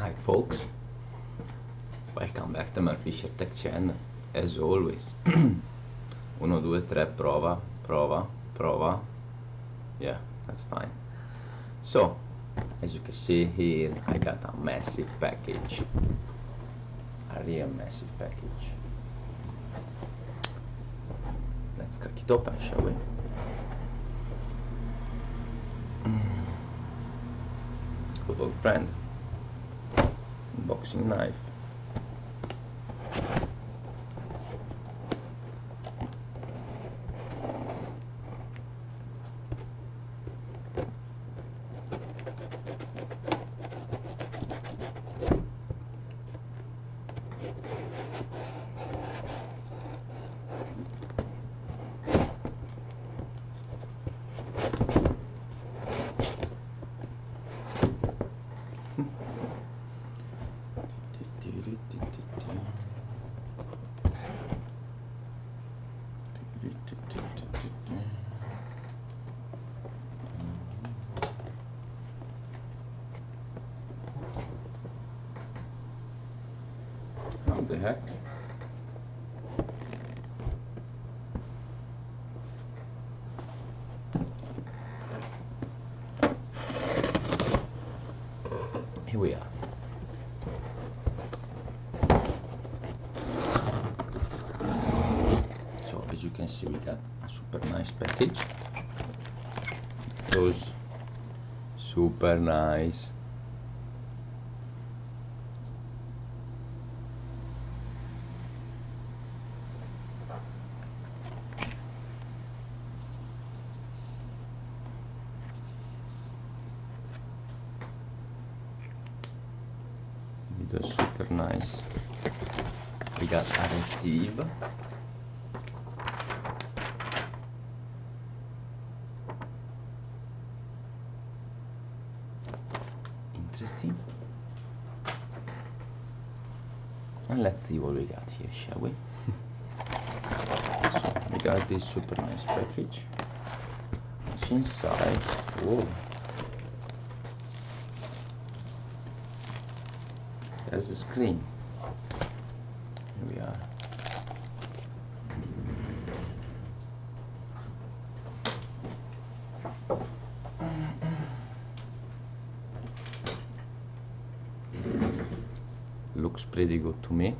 Hi folks, welcome back to my Fischer Tech channel, as always. 1, 2, 3, prova, prova, prova. Yeah, that's fine. So, as you can see here, I got a massive package. A real massive package. Let's crack it open, shall we? Mm. Good old friend boxing knife. How the heck? Here we are. So as you can see we got a super nice package. Those super nice. They're super nice. We got a receive. Interesting. And let's see what we got here, shall we? we got this super nice package. What's inside? Whoa. There's the screen. Here we are. Looks pretty good to me.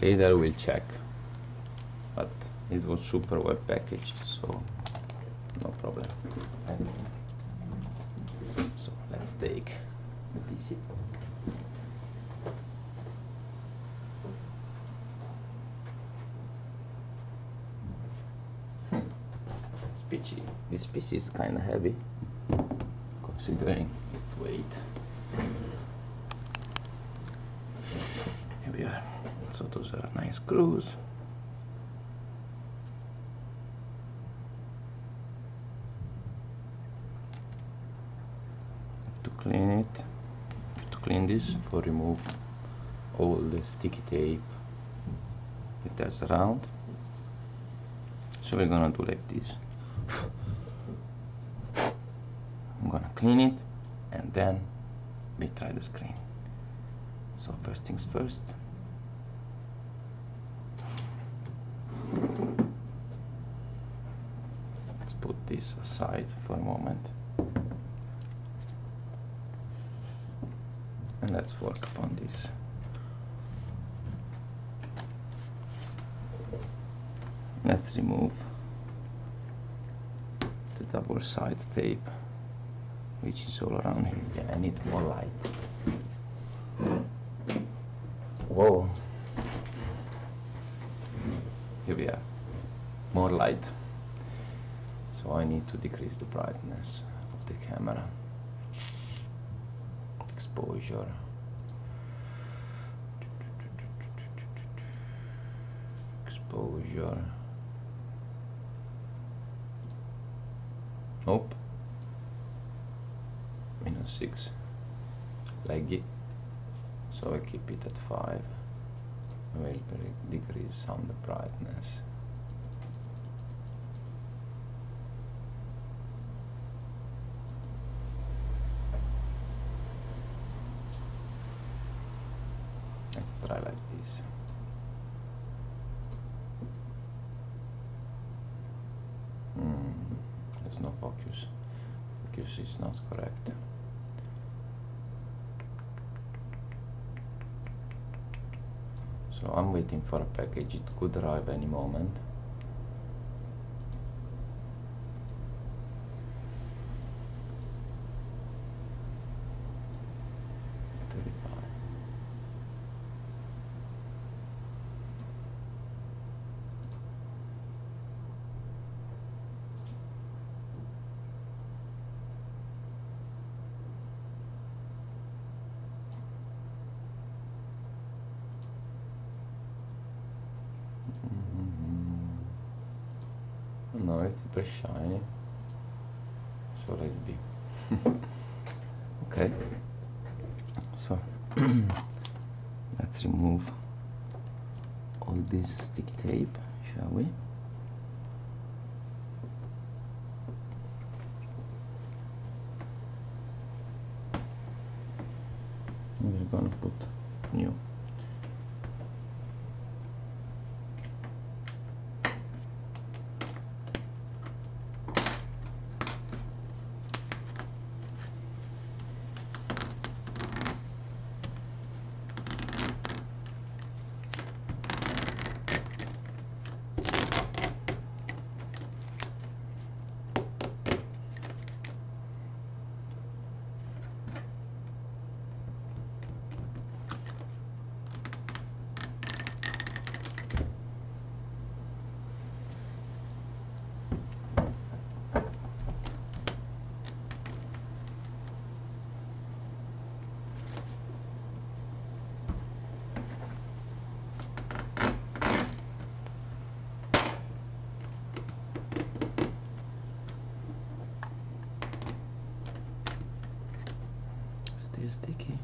Later we'll check. But it was super well packaged, so no problem. So let's take the PC. Hmm. This PC, this is kind of heavy, considering its weight. Here we are. So those are nice screws. I have to clean it. Have to clean this for remove all the sticky tape that there's around. So we're gonna do like this. I'm gonna clean it and then we try the screen. So first things first let's put for a moment and let's work upon this. Let's remove the double side tape which is all around here. Yeah, I need more light. Whoa. Here we are. More light. So I need to decrease the brightness of the camera. Exposure. Exposure. Nope. Minus 6 leggy. So I keep it at 5 I will decrease some the brightness Let's try like this. Hmm, there's no focus. Focus is not correct. So I'm waiting for a package. It could arrive any moment. No, it's super shiny. So let it be. okay. So let's remove all this sticky tape, shall we? We're gonna put new still sticky.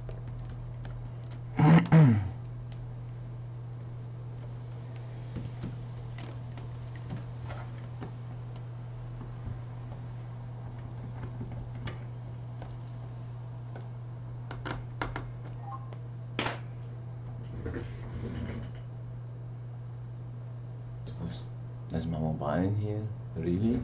In here, really?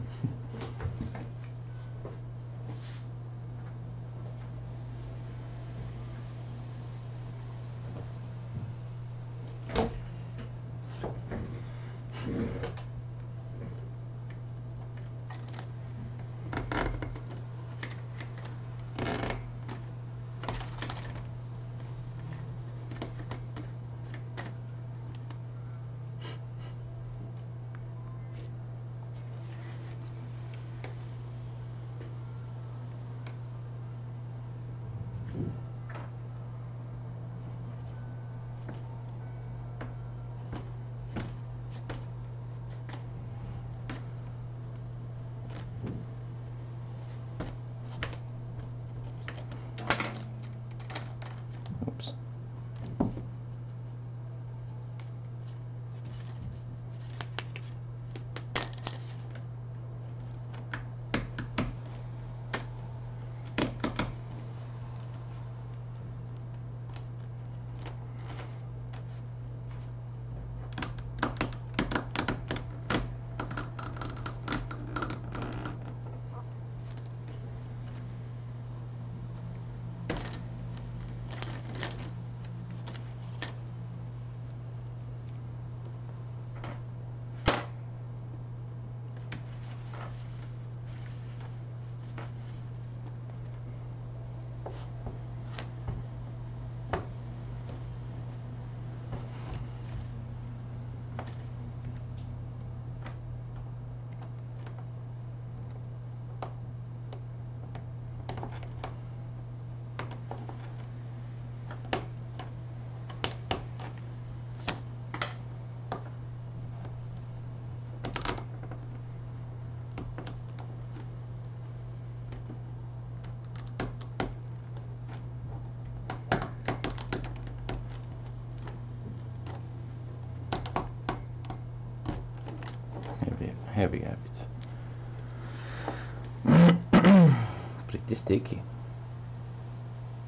Sticky.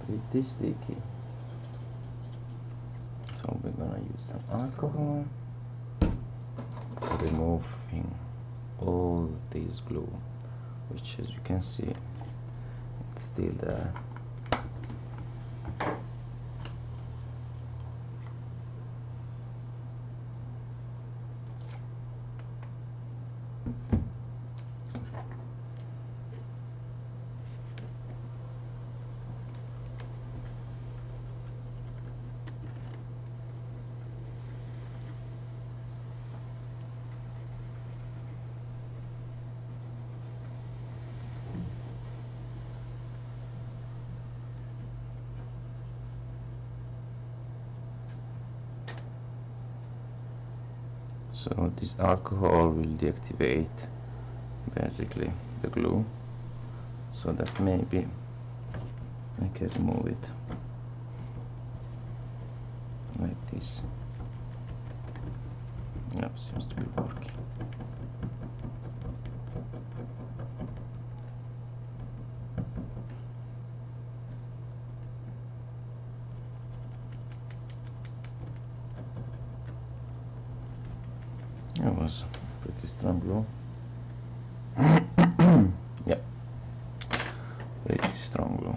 Pretty sticky. So we're gonna use some alcohol for removing all this glue, which as you can see, it's still there. So this alcohol will deactivate basically the glue. So that maybe I can remove it like this yep seems to be working It was pretty strong glue. yep. Pretty strong glue.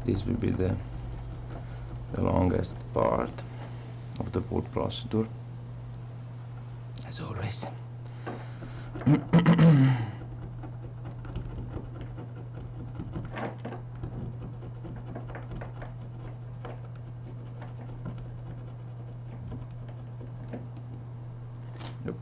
This will be the the longest part of the full procedure as always Yep.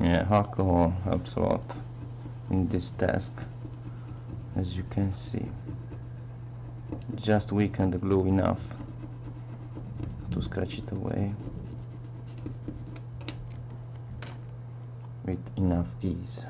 Yeah, alcohol helps a lot in this task. As you can see just weaken the glue enough to scratch it away with enough ease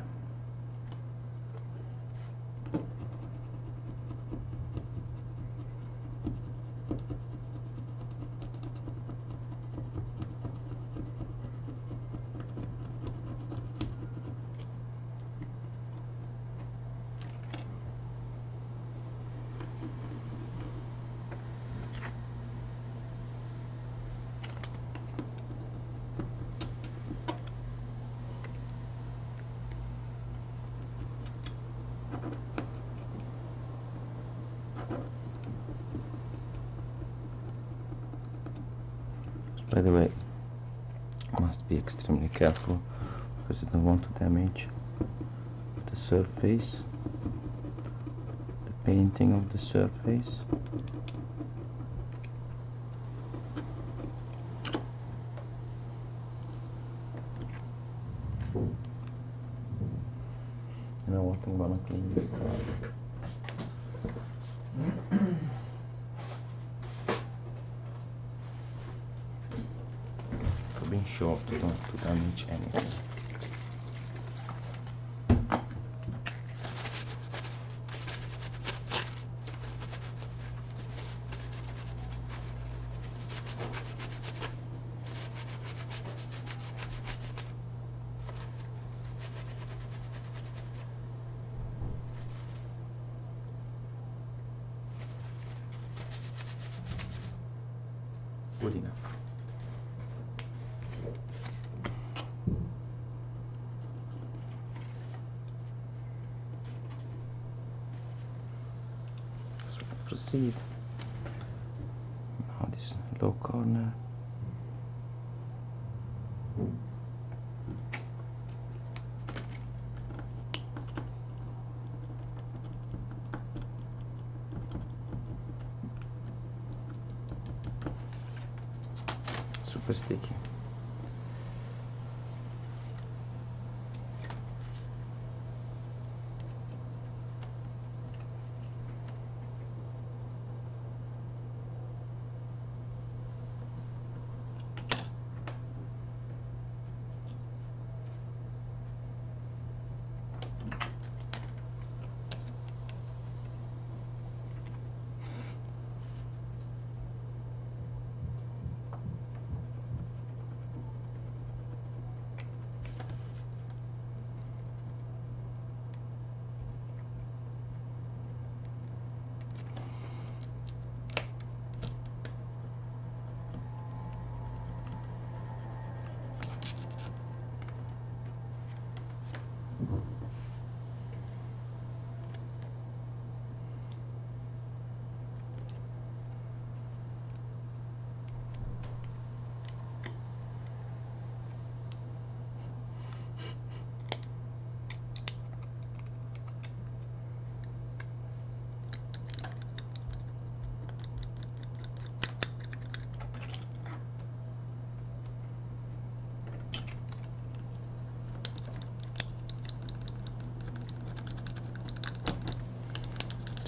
by the way must be extremely careful because you don't want to damage the surface the painting of the surface. You know what I'm gonna clean this card to be sure to don't to damage anything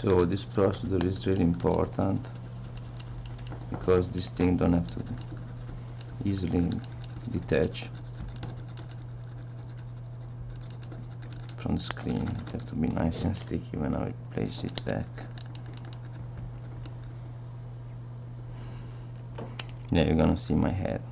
so this procedure is really important because this thing don't have to easily detach from the screen. It have to be nice and sticky when I place it back. Yeah you're gonna see my head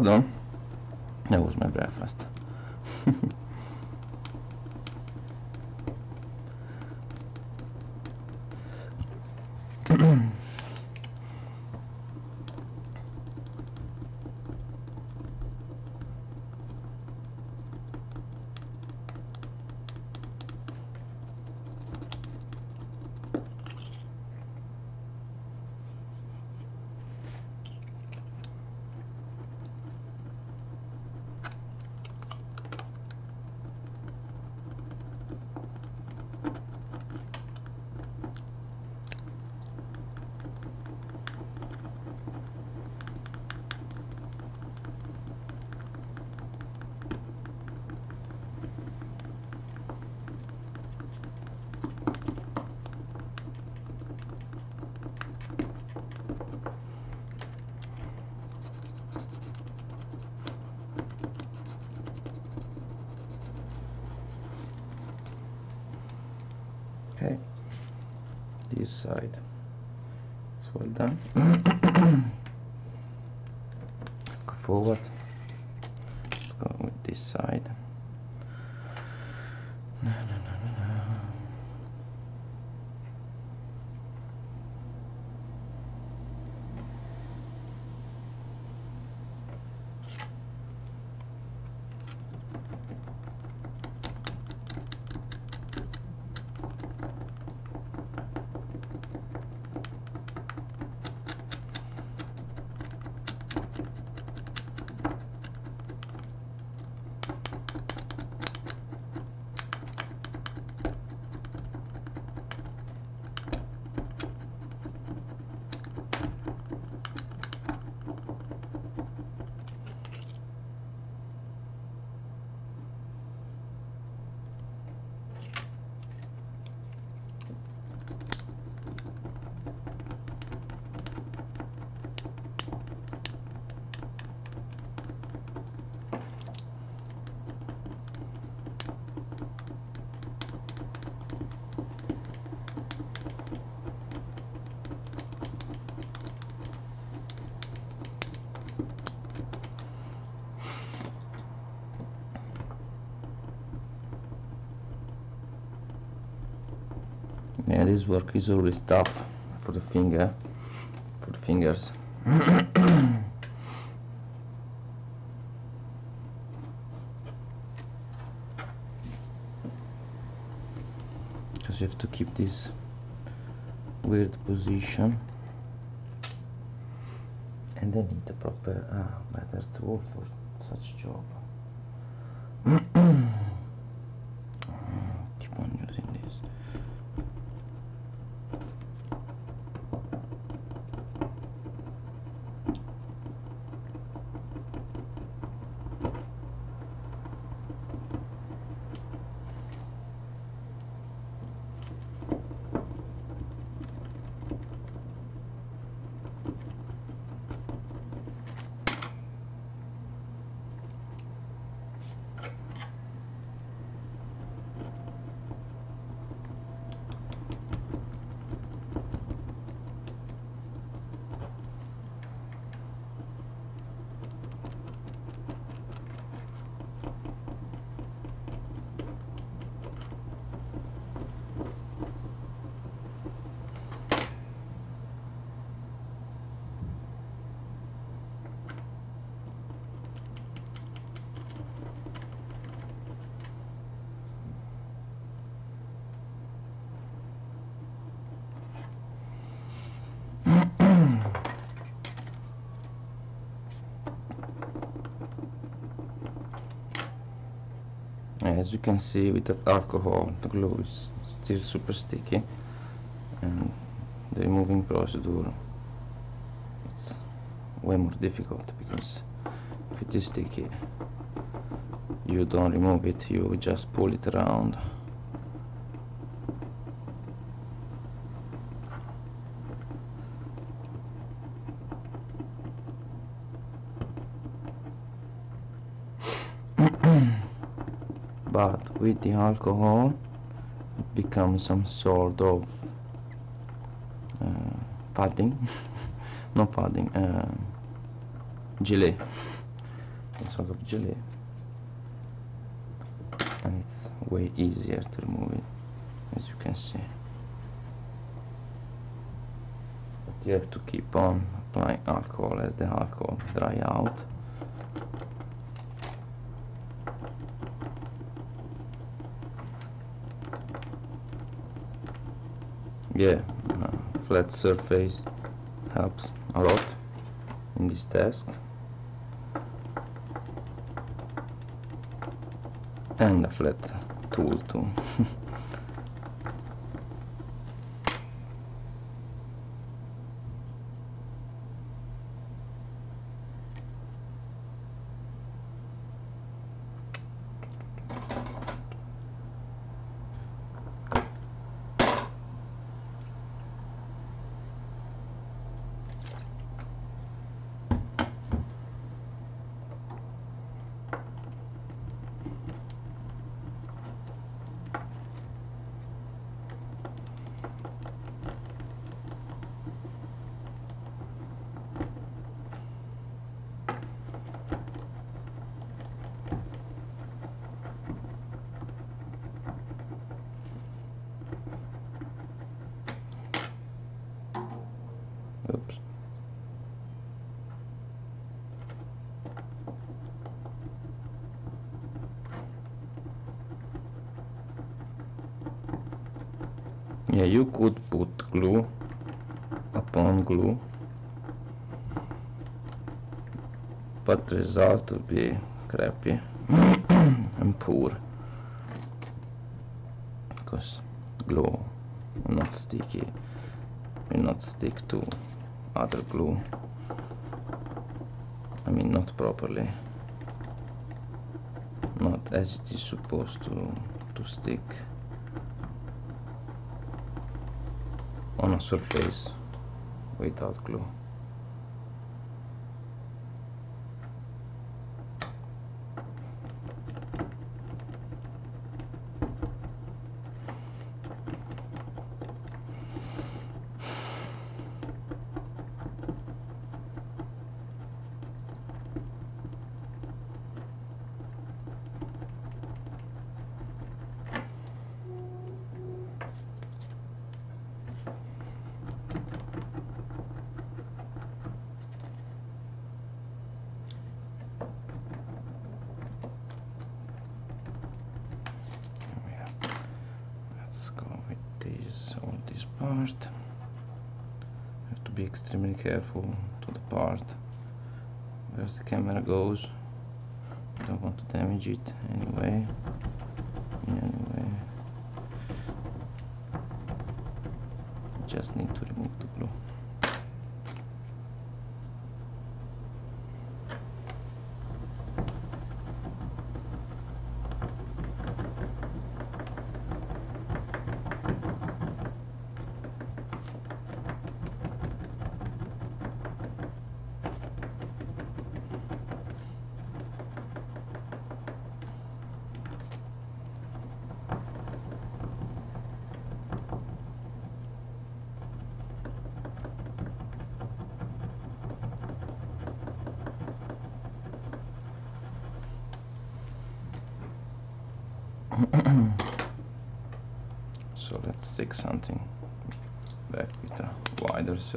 Pardon. Yeah this work is always tough for the finger for the fingers. Because you have to keep this weird position. And then need the proper ah, better tool for such job keep on using this as you can see with that alcohol the glue is still super sticky. And the removing procedure it's way more difficult because if it is sticky you don't remove it you just pull it around but with the alcohol it becomes some sort of uh, padding not padding uh, gelée. Some sort of gelée. And it's way easier to remove it as you can see. But you have to keep on applying alcohol as the alcohol dry out yeah. Uh, flat surface helps a lot in this task. And a flat tool too oops yeah you could put glue upon glue but result would be crappy and poor because glue not sticky will not stick to other glue. I mean not properly. Not as it is supposed to to stick on a surface without glue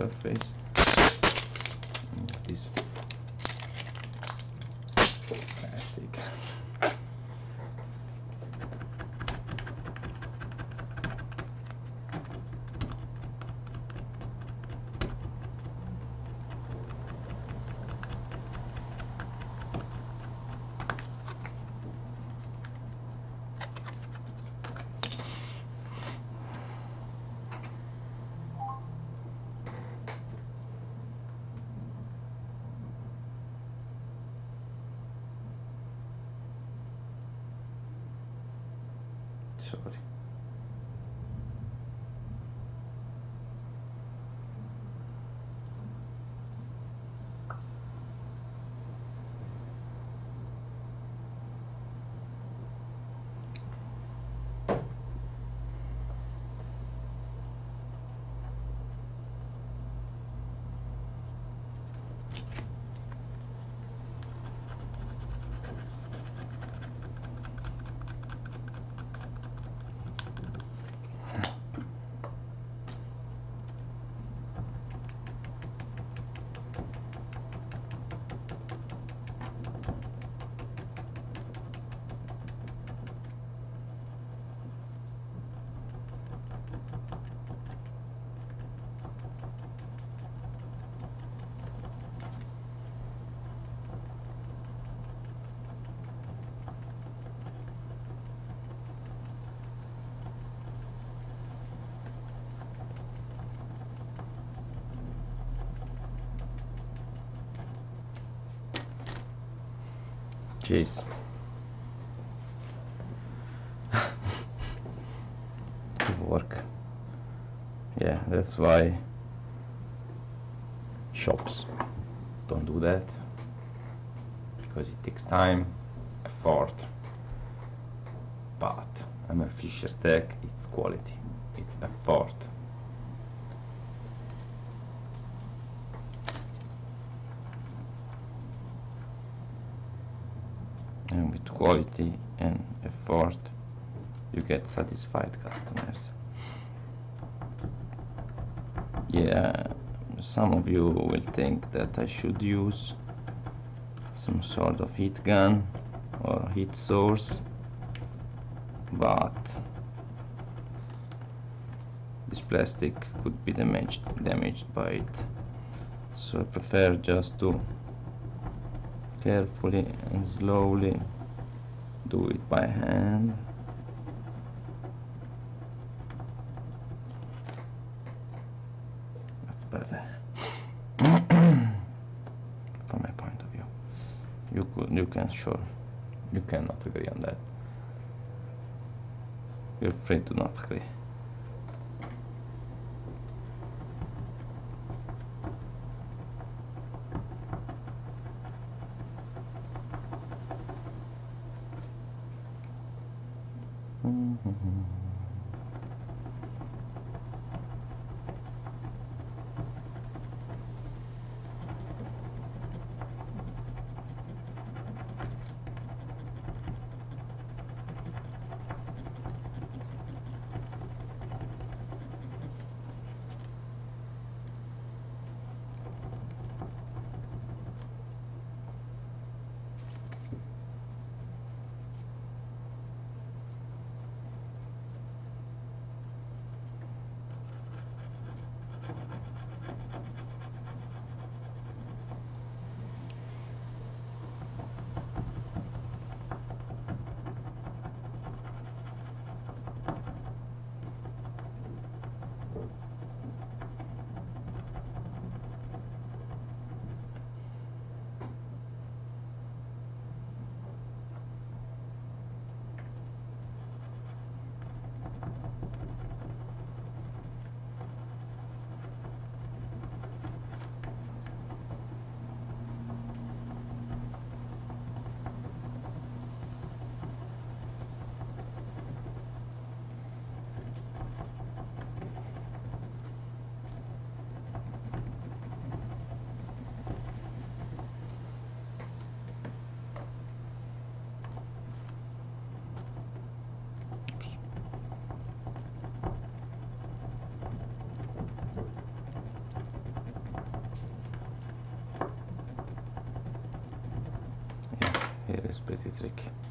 wider surface this plastic sorry Jeez. to work. Yeah, that's why shops don't do that because it takes time, effort. But I'm a Fischer Tech, it's quality, it's effort. and with quality and effort you get satisfied customers. Yeah some of you will think that I should use some sort of heat gun or heat source but this plastic could be damaged damaged by it. So I prefer just to carefully and slowly do it by hand that's better from my point of view you could you can sure. You cannot agree on that. You're free to not agree here is pretty tricky.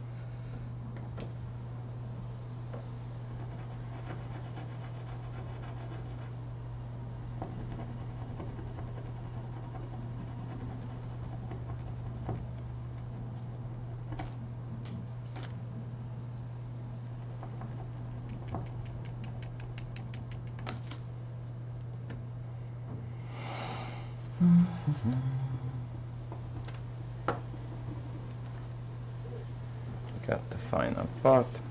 Part.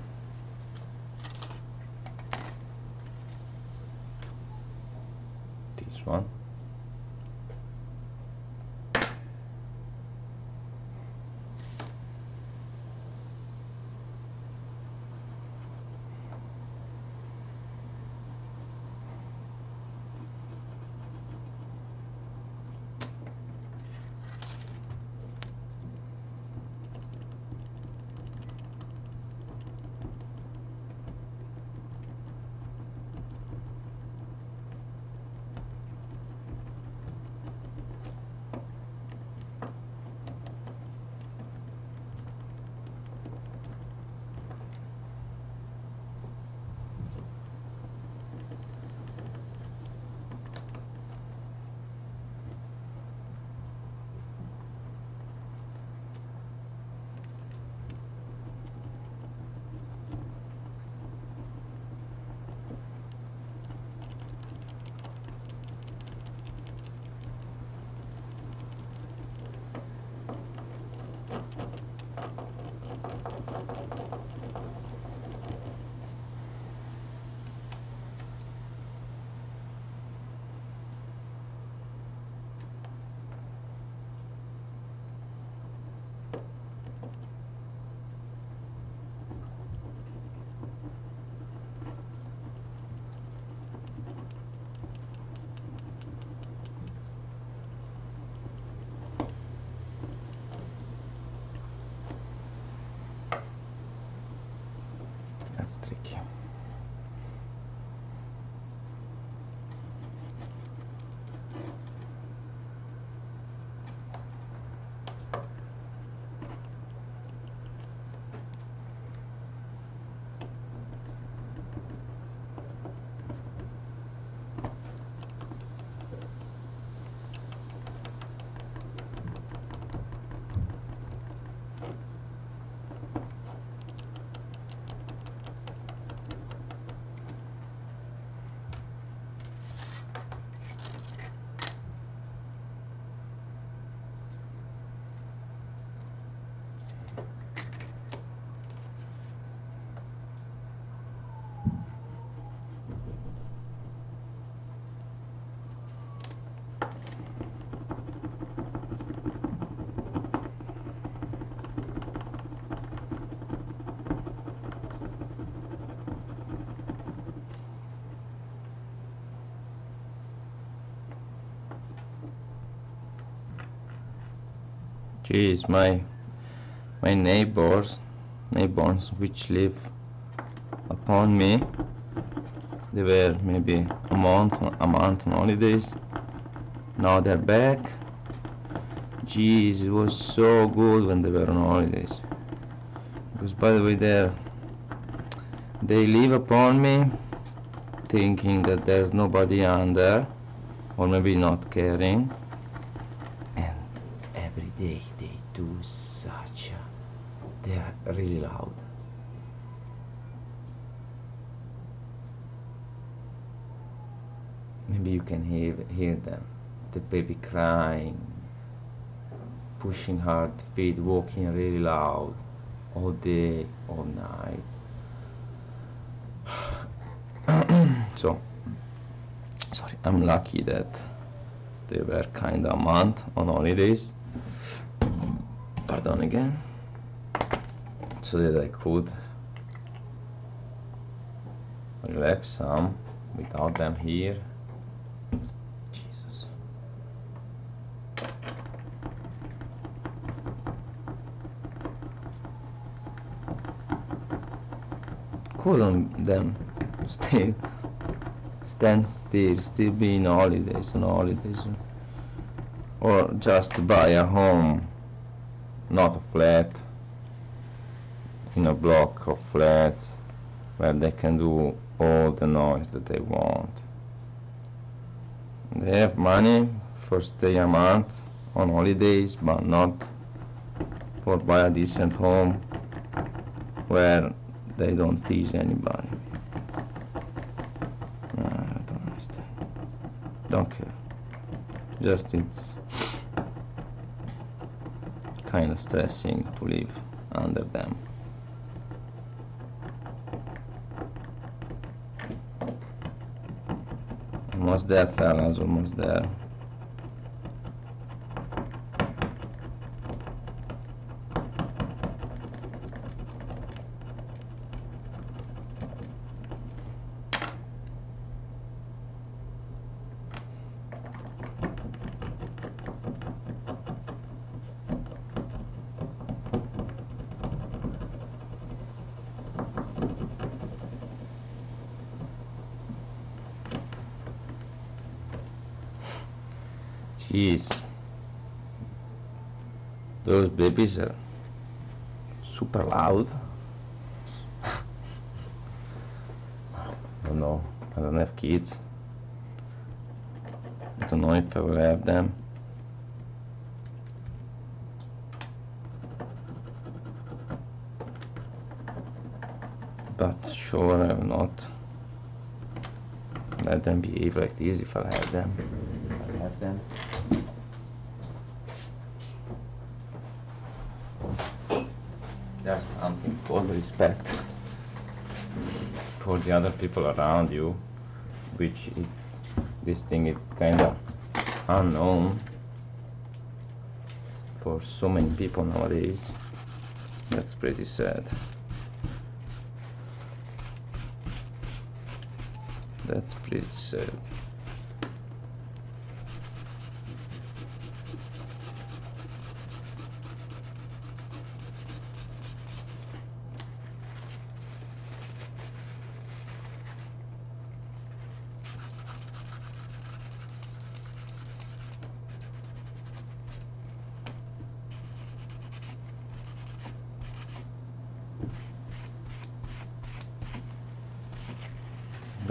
Jeez, my my neighbors, neighbors which live upon me, they were maybe a month, a month on holidays. Now they're back. Jeez, it was so good when they were on holidays. Because by the way, they they live upon me, thinking that there's nobody under, or maybe not caring. And every day they do such a, they are really loud. Maybe you can hear hear the baby crying, pushing hard feet, walking really loud, all day, all night. so, sorry, I'm lucky that they were kind of a month on holidays. Pardon again. So that I could relax some without them here. Jesus. Couldn't them Still. stand still, still be in holidays on holidays. Or just buy a home. Not a flat. In a block of flats where they can do all the noise that they want. They have money for stay a month on holidays, but not for buy a decent home where they don't tease anybody. I don't understand. Don't care. Just it's kind of stressing to live under them. Almost there, fellas, almost there. Jeez. Are super loud. I don't know. I don't have kids. I don't know if I will have them. But sure I will not let them behave like this if I have them. If I have them. There's something called respect for the other people around you, which it's this thing it's kind of unknown for so many people nowadays. That's pretty sad. That's pretty sad.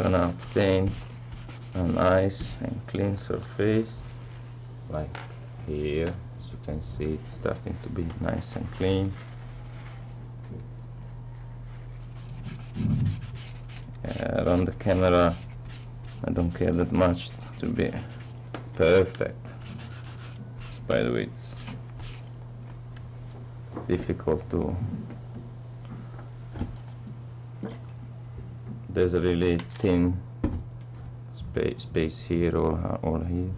gonna obtain a nice and clean surface like here. As you can see it's starting to be nice and clean. Around the camera I don't care that much to be perfect. By the way it's difficult to there's a really thin space space here or or here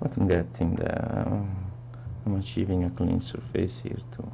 But I'm getting there. I'm achieving a clean surface here too.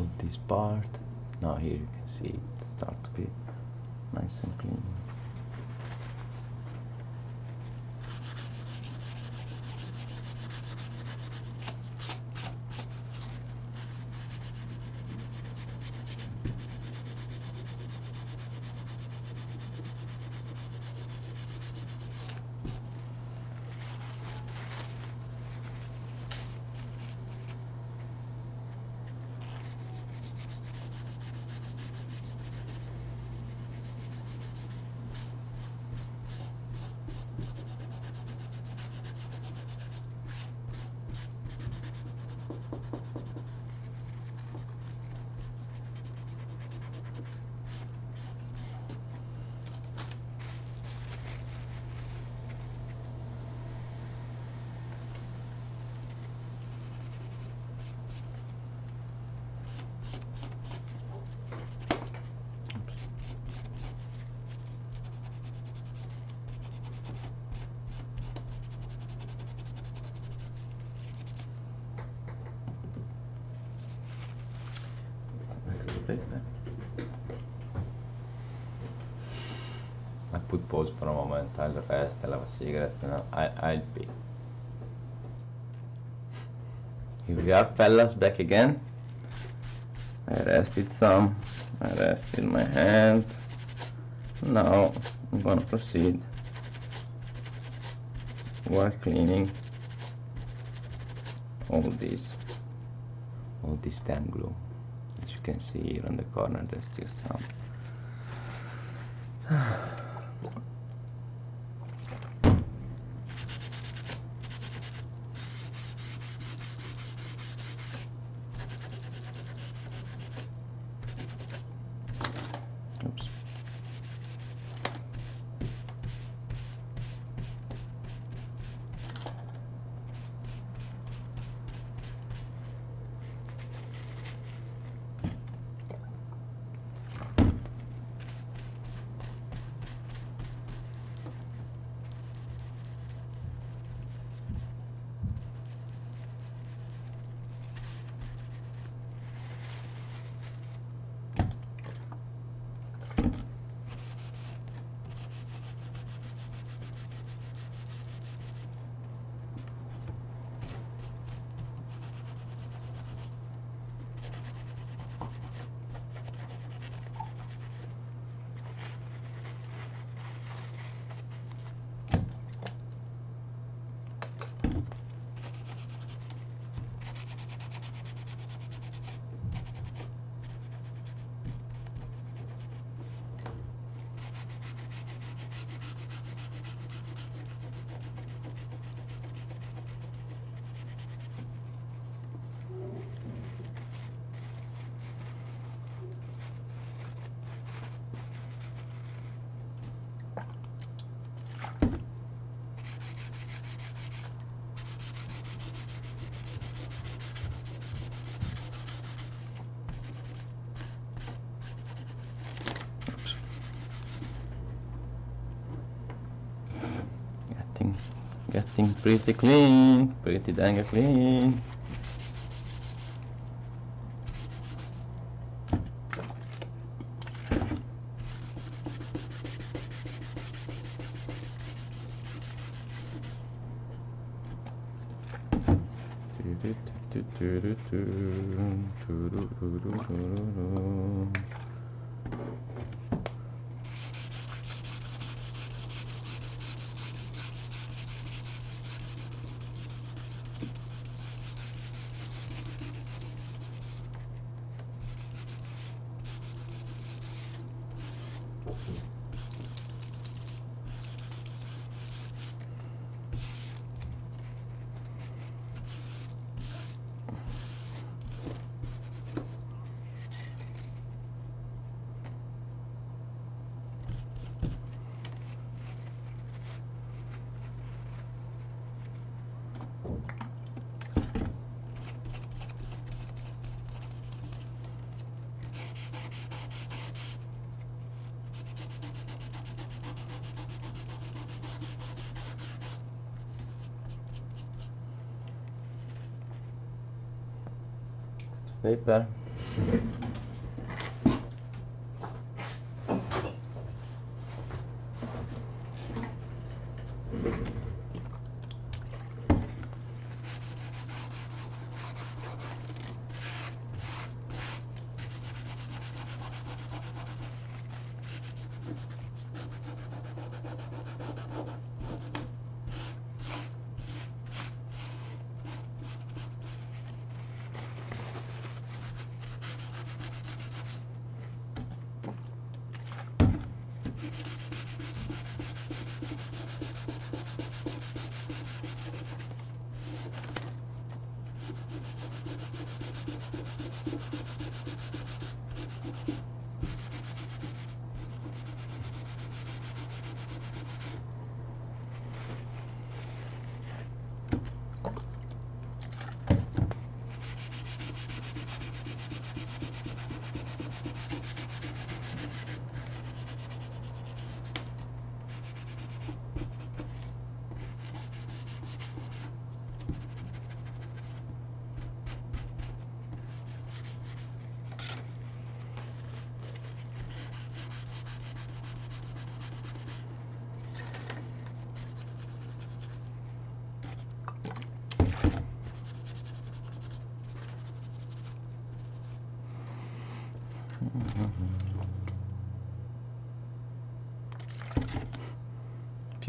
All this part. Now here you can see it start to be nice and clean extra paper. I put pause for a moment, I'll rest, I'll cigarette, and I'll, I, I'll be. Here we are, fellas, back again. I rested some, I rested my hands. Now I'm gonna proceed while cleaning all this, all this damn glue. As you can see here on the corner, there's still some. Getting pretty clean, pretty dang clean.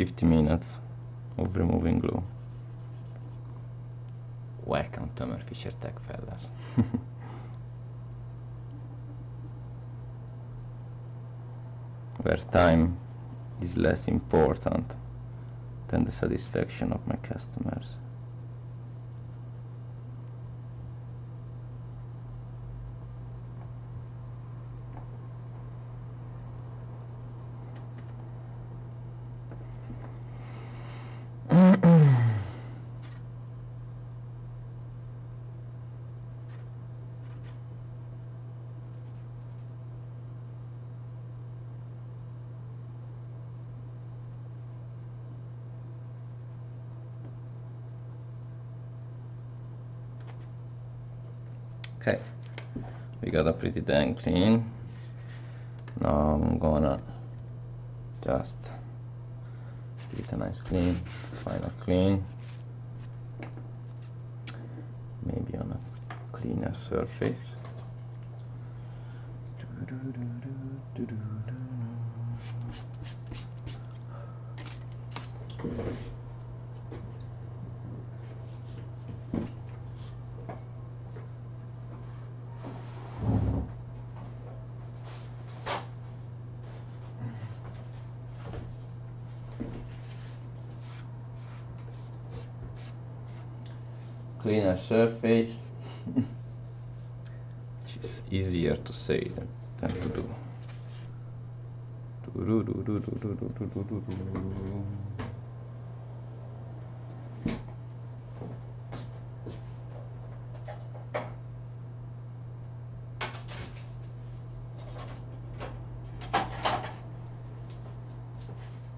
50 minutes of removing glue. Welcome to my Fischer Tech fellas. Where time is less important than the satisfaction of my customers. Dang clean. Now I'm gonna just give it a nice clean, final clean. Maybe on a cleaner surface. Cleaner surface, which is easier to say than, than to do.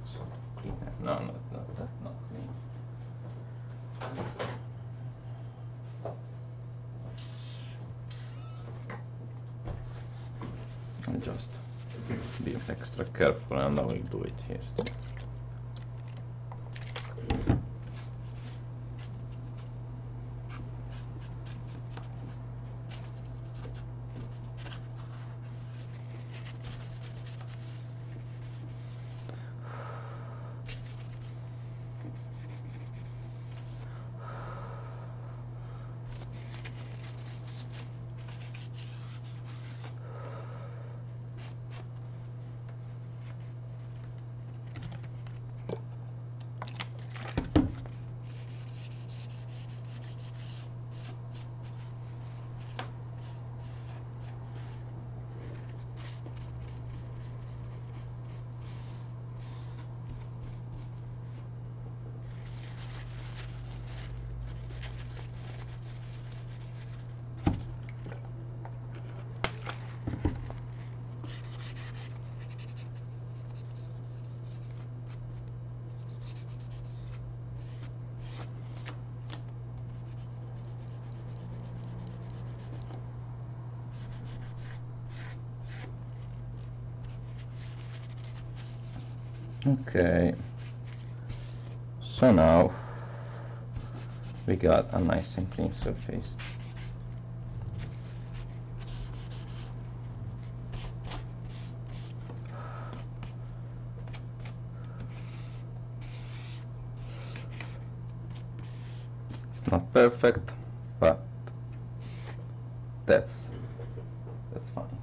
Sort of cleaner. No, no, no, that's not clean. And just be extra careful and I will do it here okay. So now we got a nice and clean surface. It's not perfect but that's that's fine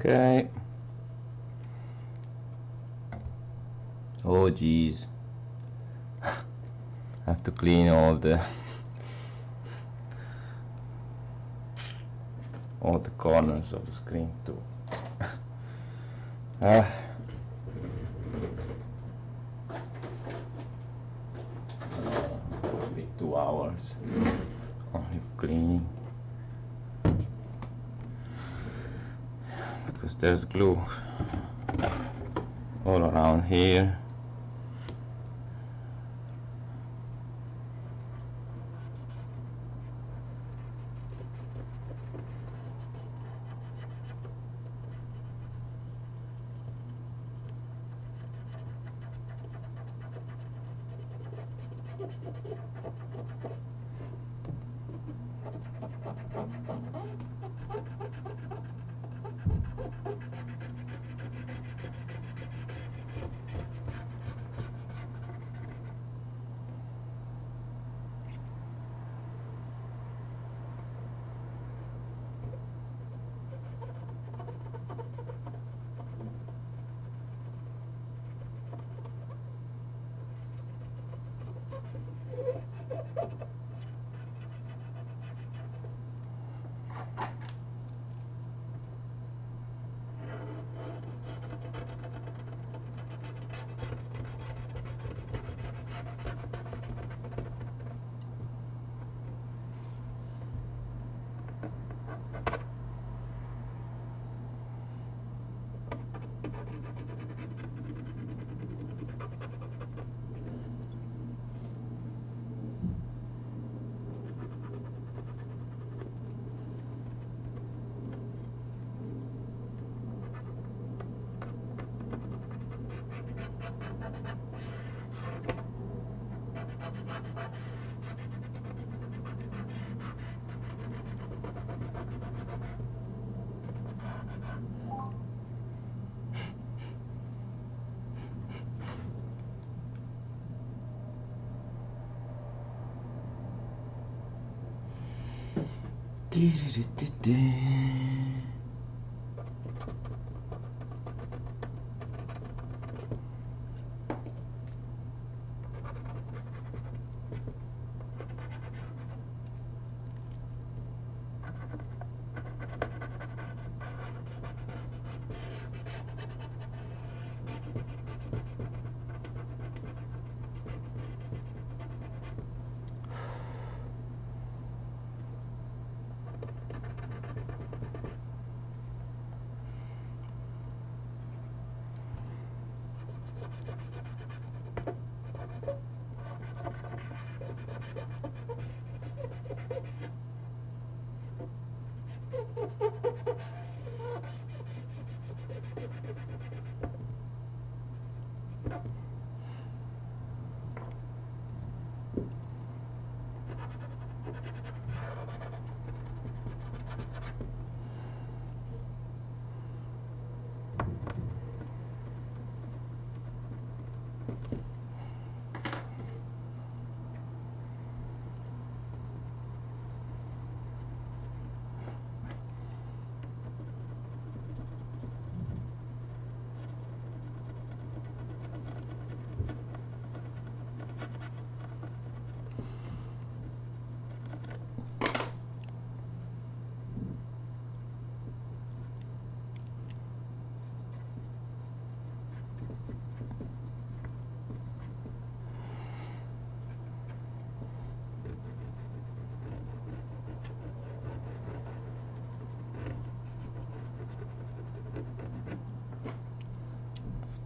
Okay. Oh geez. I have to clean all the all the corners of the screen too. ah. Maybe two hours only cleaning. because there's glue Do, do, do,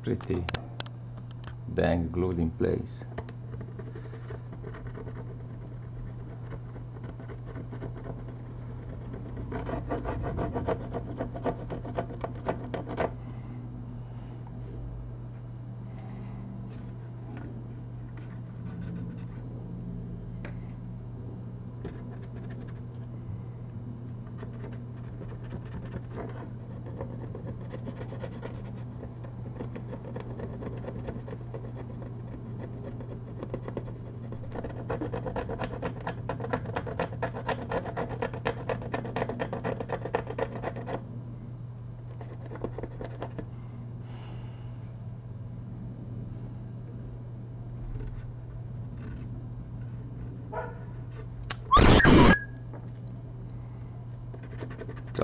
pretty dang glued in place.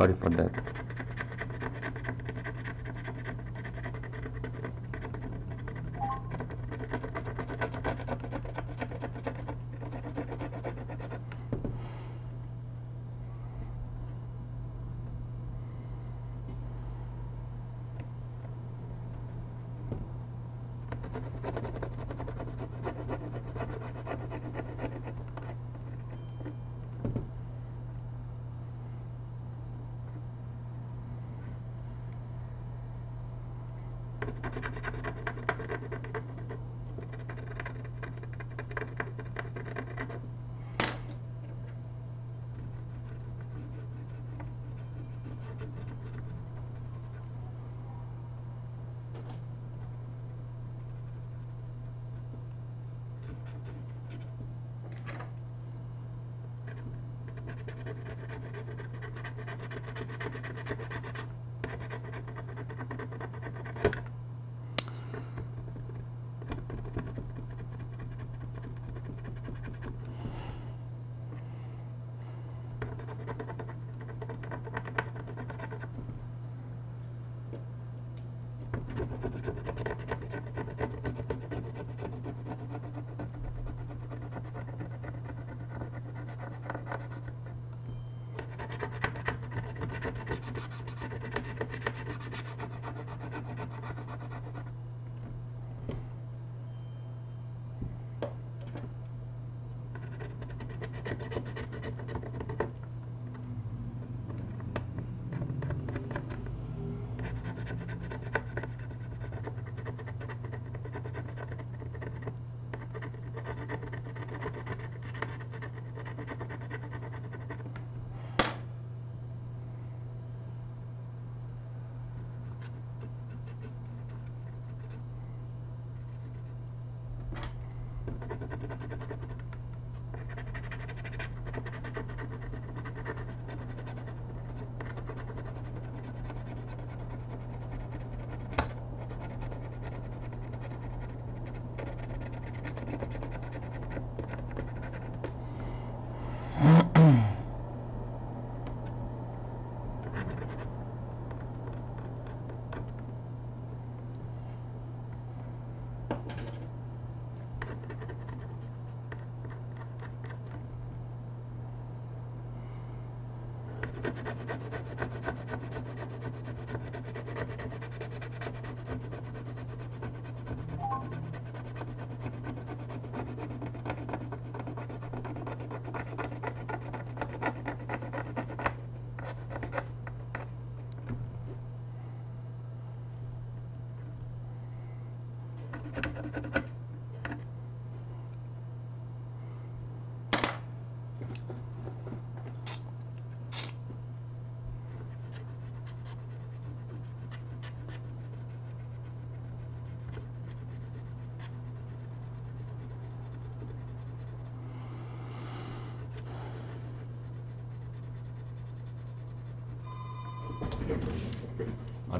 Sorry for that.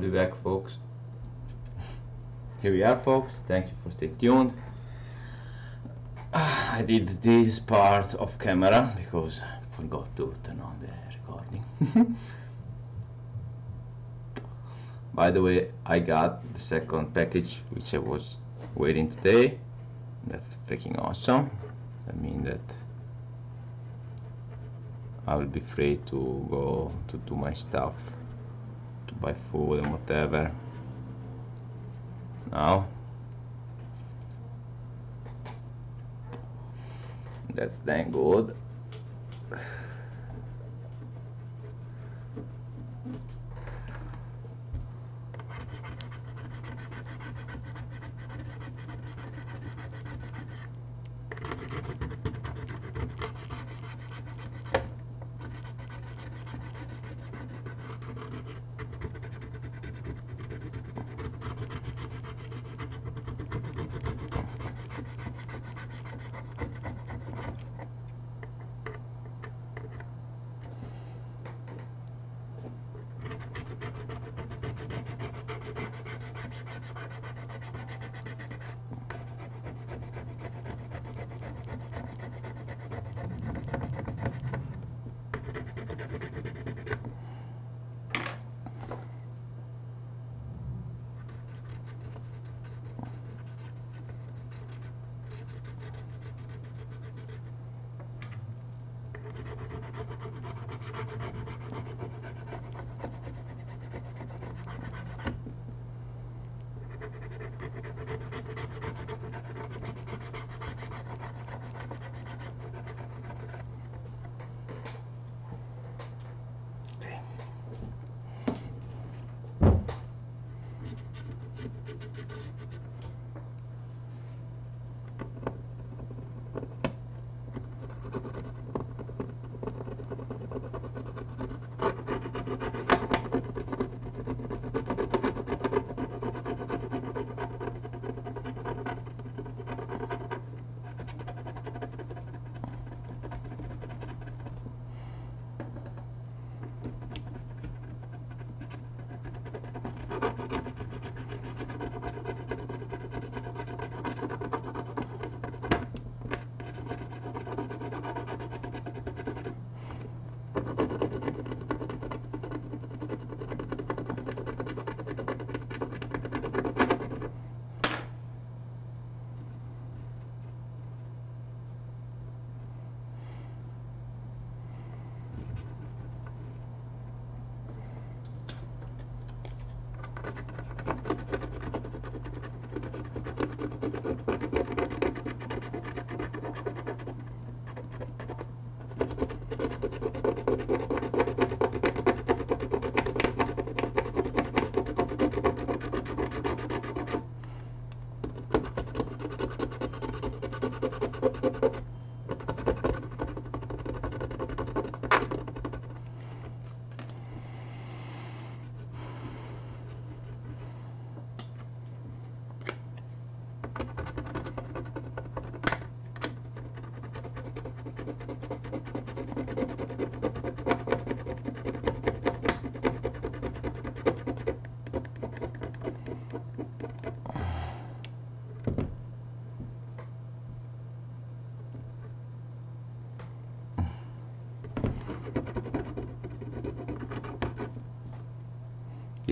I'll be back, folks. Here we are, folks. Thank you for staying tuned. Ah, I did this part off camera because I forgot to turn on the recording. By the way, I got the second package which I was waiting today. That's freaking awesome. I mean that I will be free to go to do my stuff, buy food and whatever. Now that's dang good.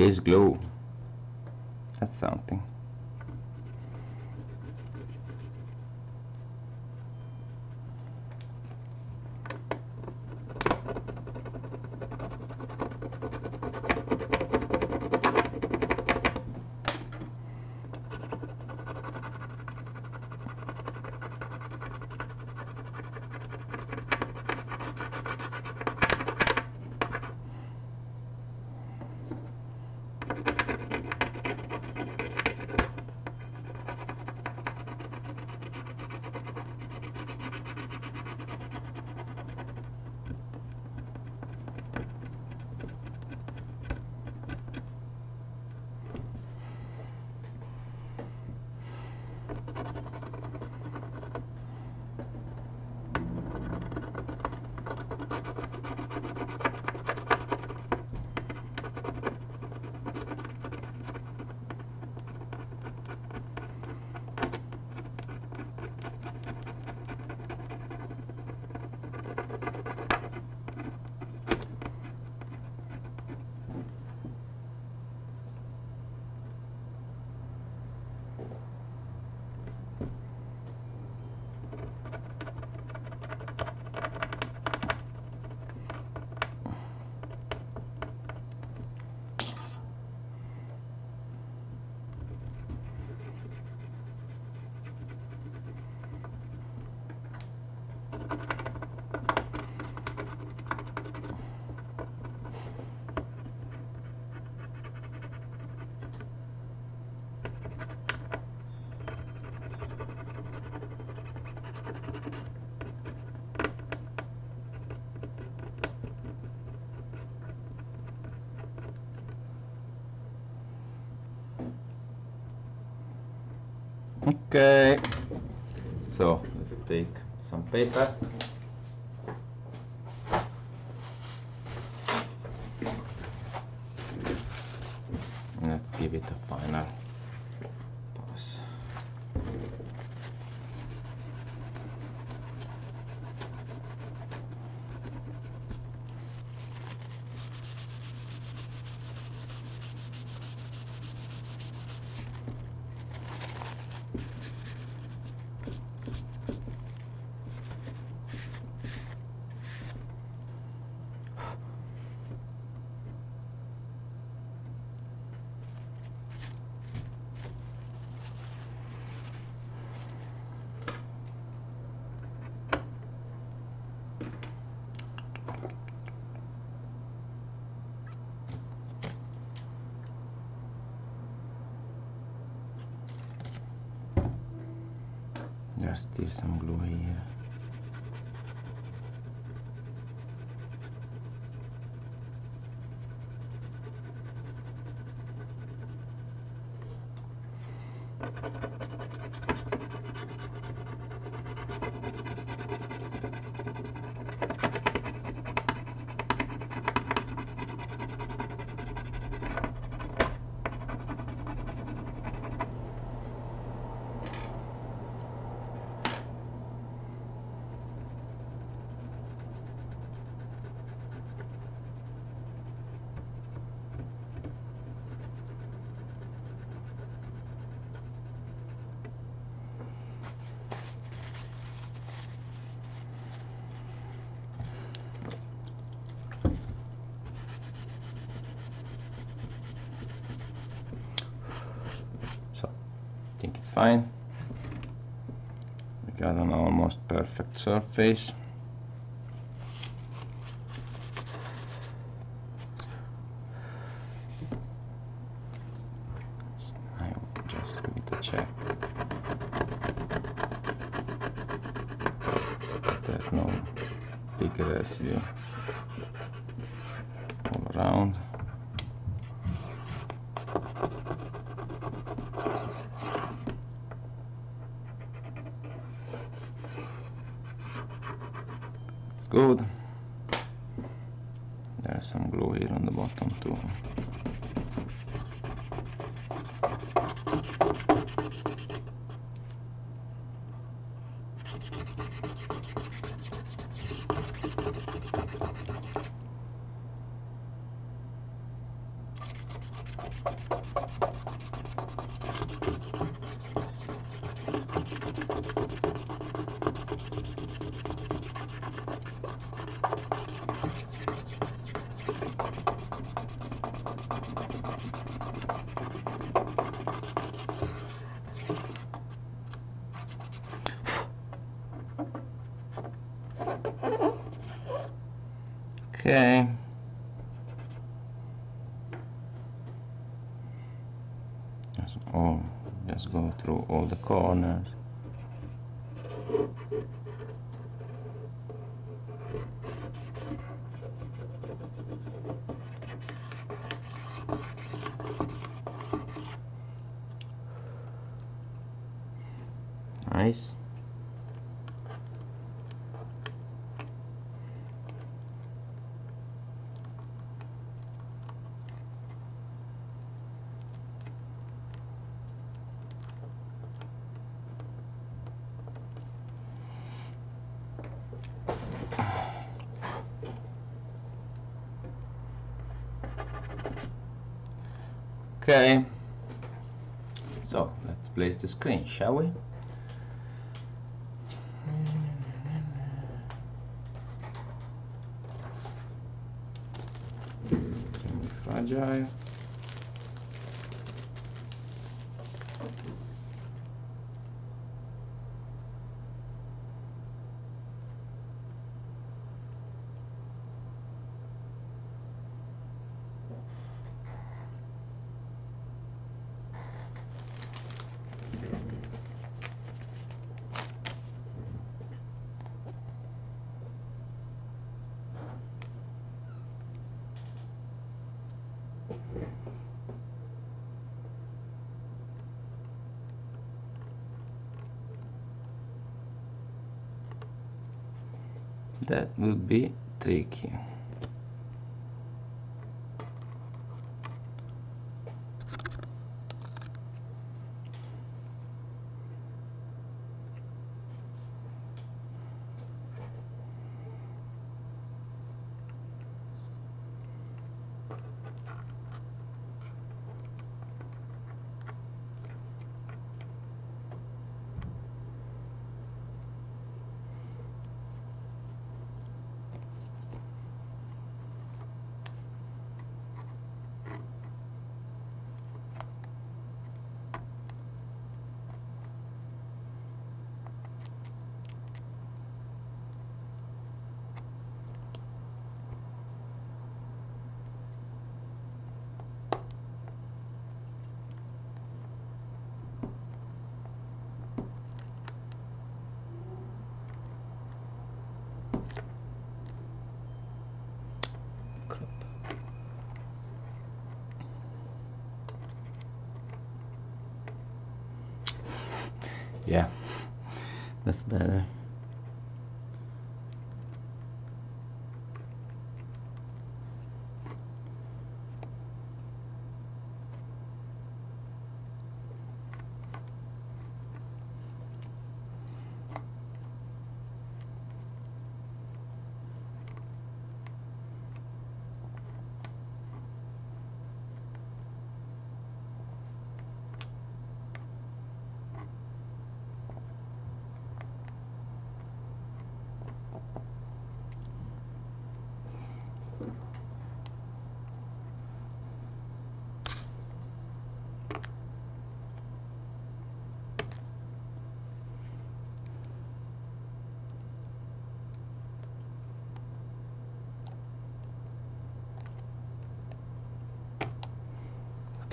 There's glow. That's something. so let's take some paper. ハハハハ! fine. We got an almost perfect surface. Okay, so let's place the screen, shall we? Fragile. That would be tricky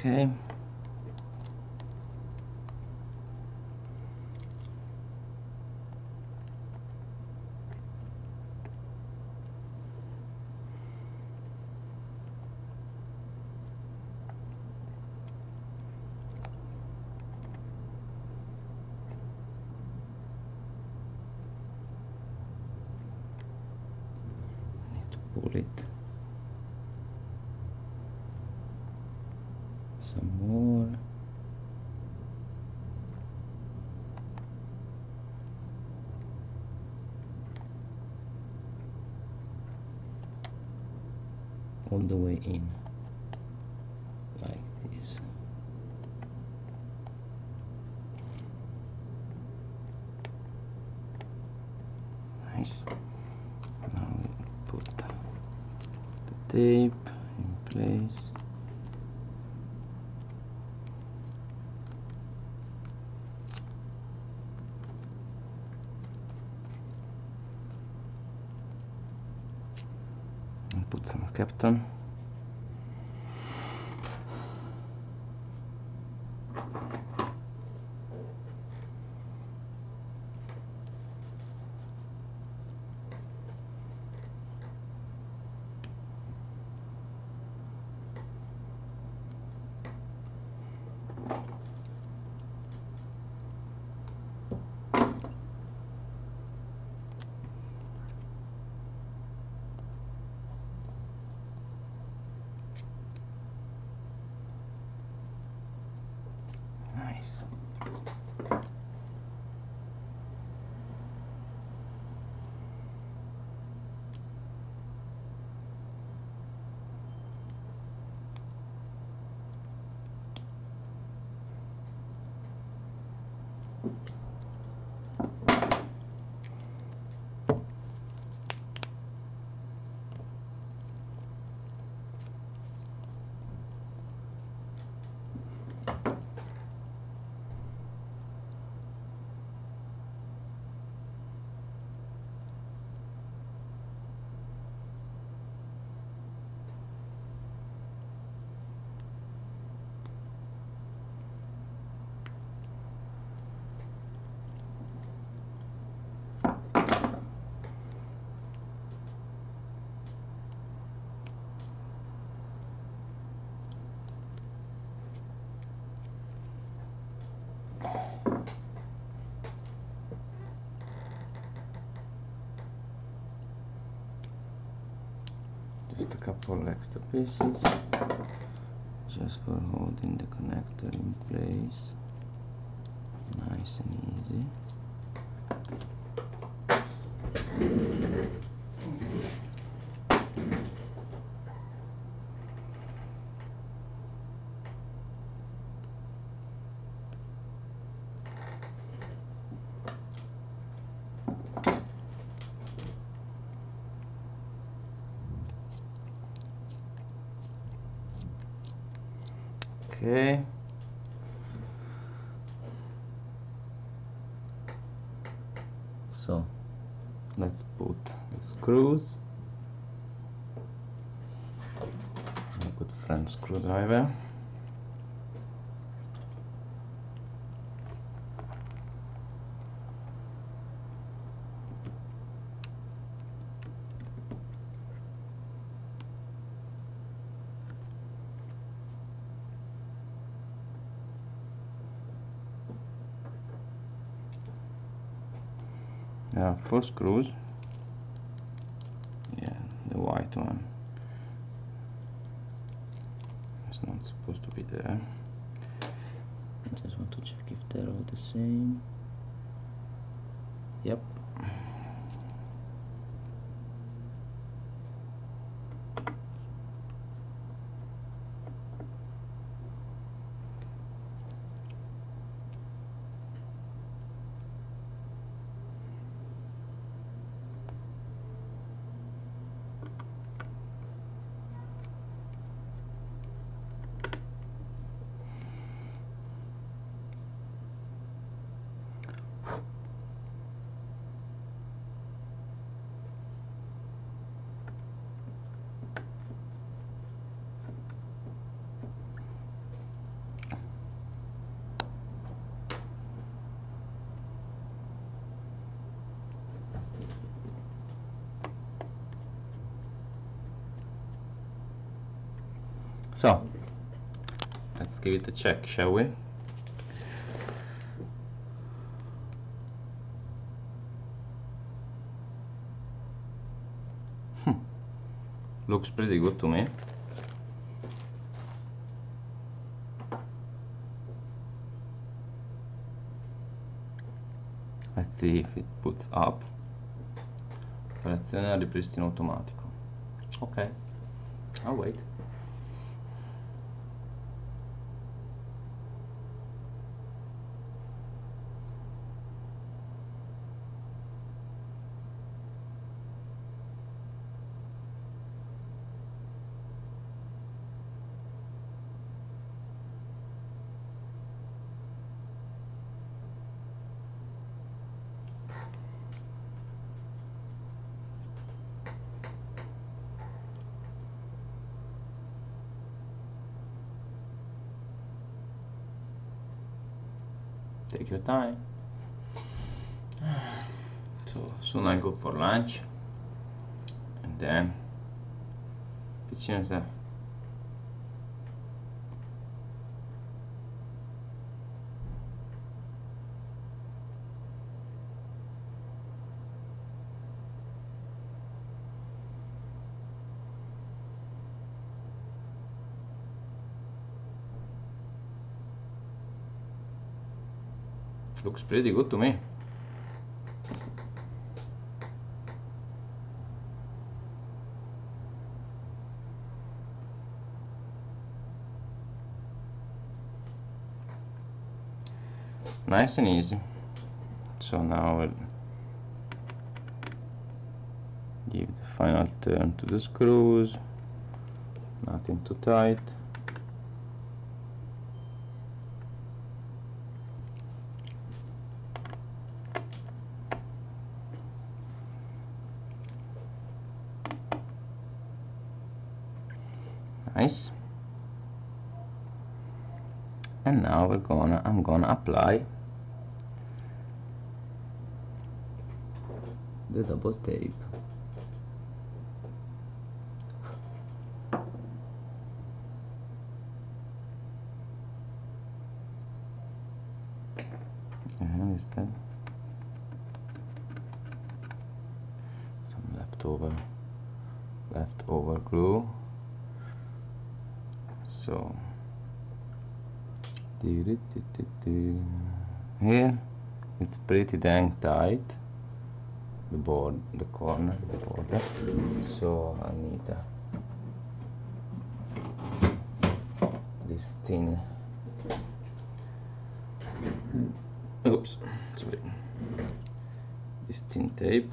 Okay. Need to pull it some more. All the way in, like this. Nice. Now we put the tape in place. and put some Kapton. Pieces just for holding the connector in place. Nice and easy okay. So let's put the screws. I put French screwdriver uh, four give it a check, shall we? Hmm. Looks pretty good to me. Let's see if it puts up. Operazione a ripristino automatico. Ok, I'll wait. Looks pretty good to me. Nice and easy. So now we'll give the final turn to the screws. Nothing too tight. nice and now we're gonna I'm gonna apply. The double tape and is that some leftover leftover glue so here it's pretty dang tight the board the corner the border. So I need uh, this thin oops sorry. This thin tape.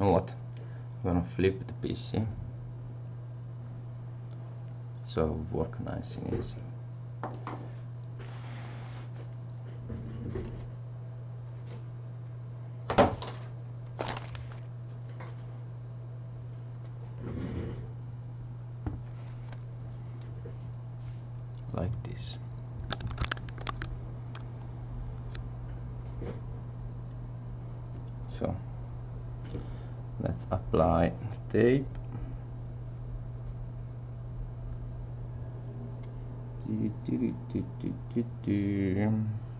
Know what? I'm gonna flip the PC so work nice and it like this. So let's apply the tape do, do, do, do, do,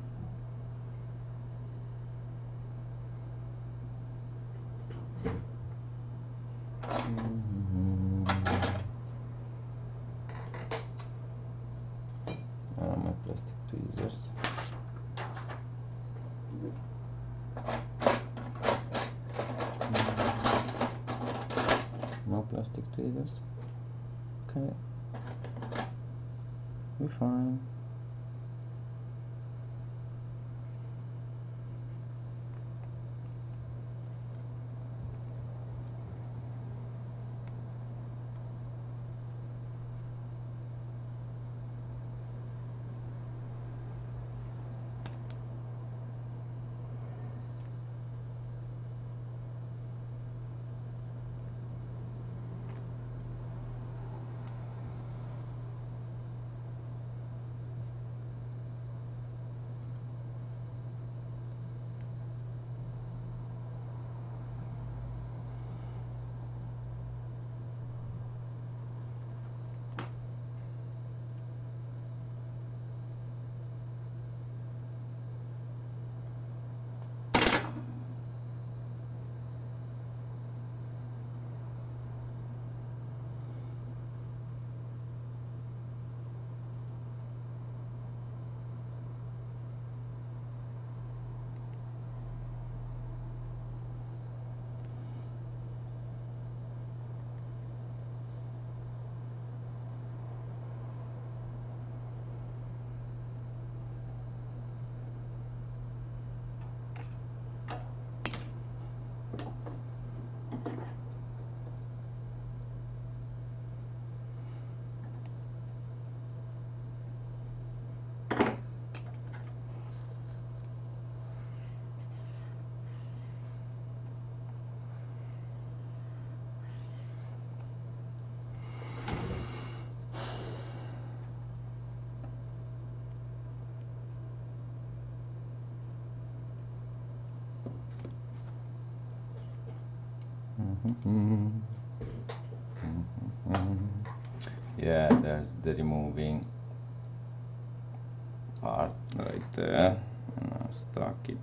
there's the removing part right there. And I'll it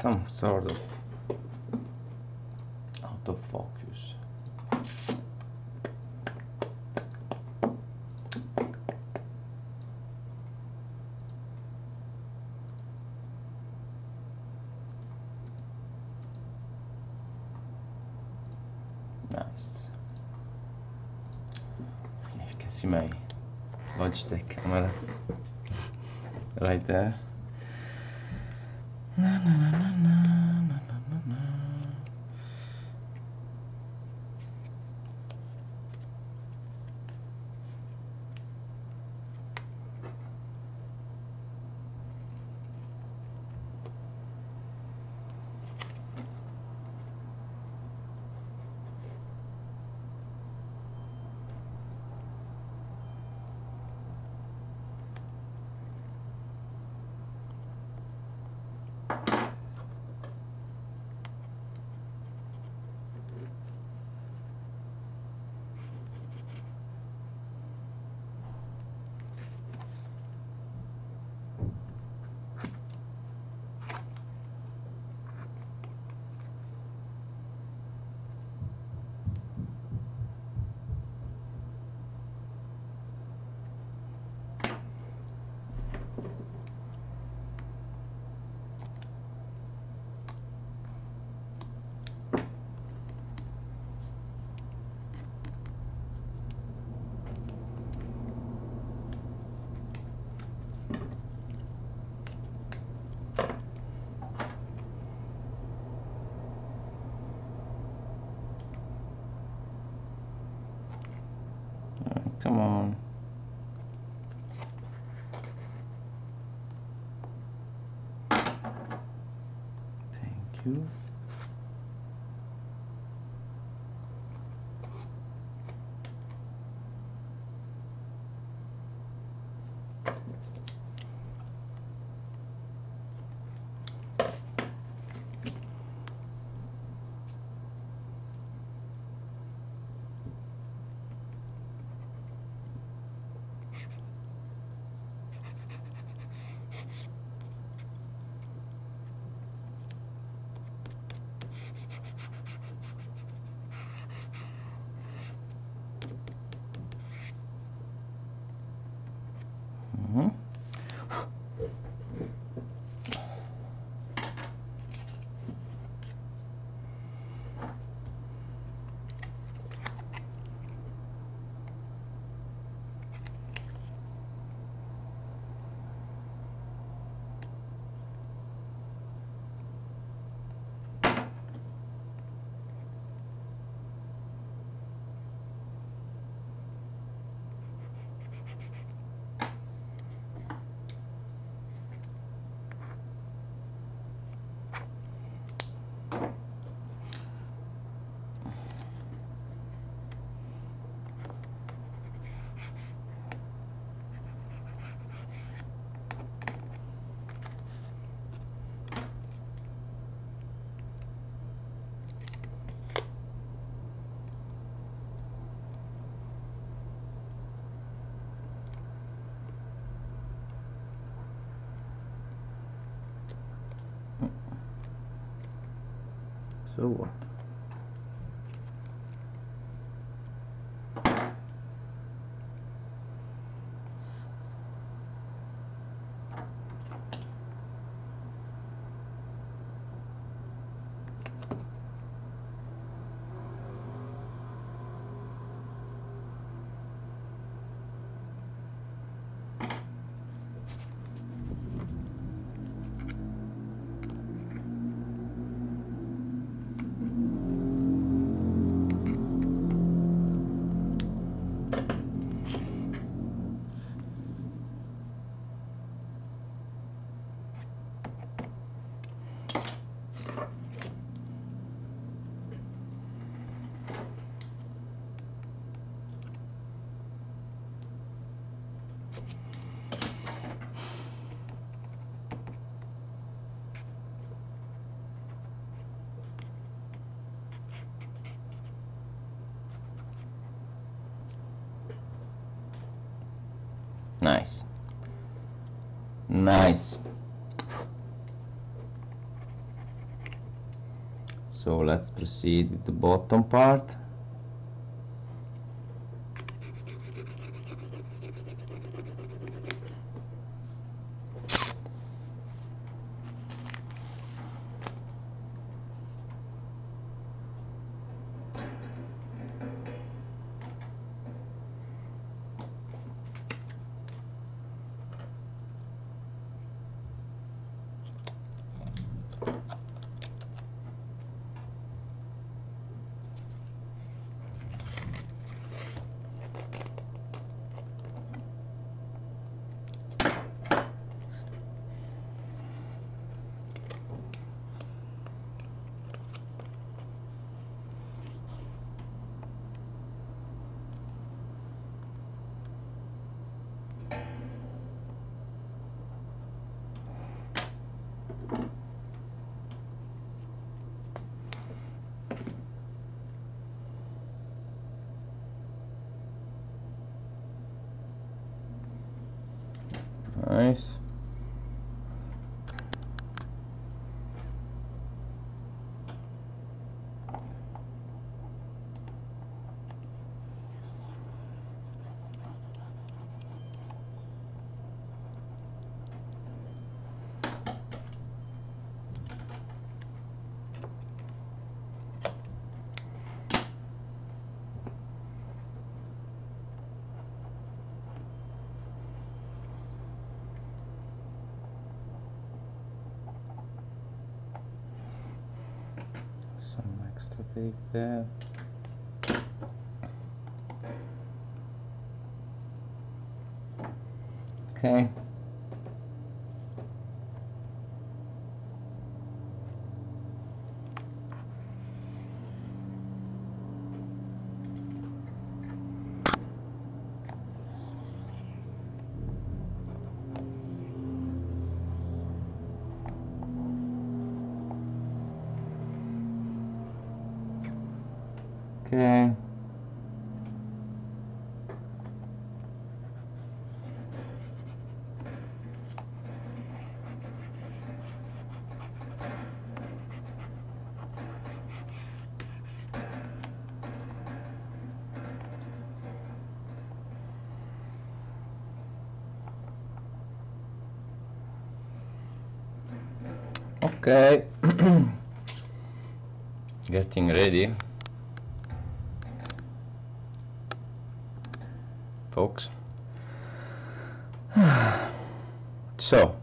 Some sort of out of focus. Nice. You can see my Logitech camera right there. Na, na, na, So Nice. nice so let's proceed with the bottom part Okay. Getting ready. folks. so,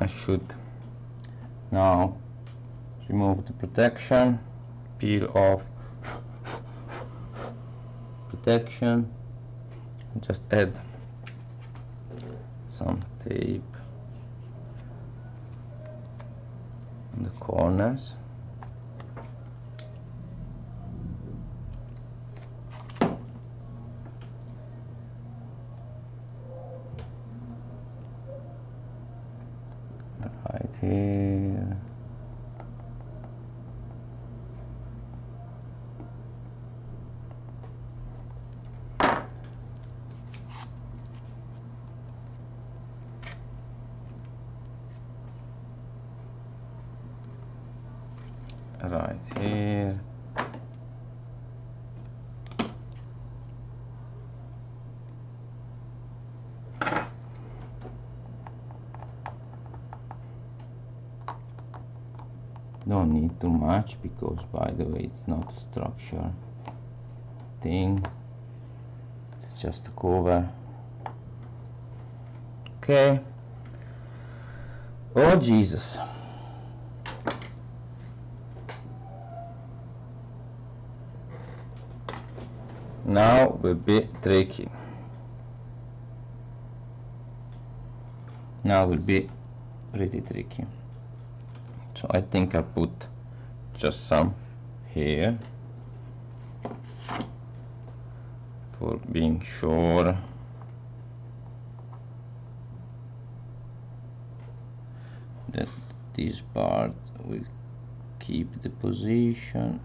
I should now remove the protection, peel off protection. Just add some tape on the corners. Right here right here don't need too much because by the way it's not a structure thing. It's just a cover. Okay. Oh Jesus. Now will be tricky. Now will be pretty tricky I think I put just some here for being sure. That this part will keep the position.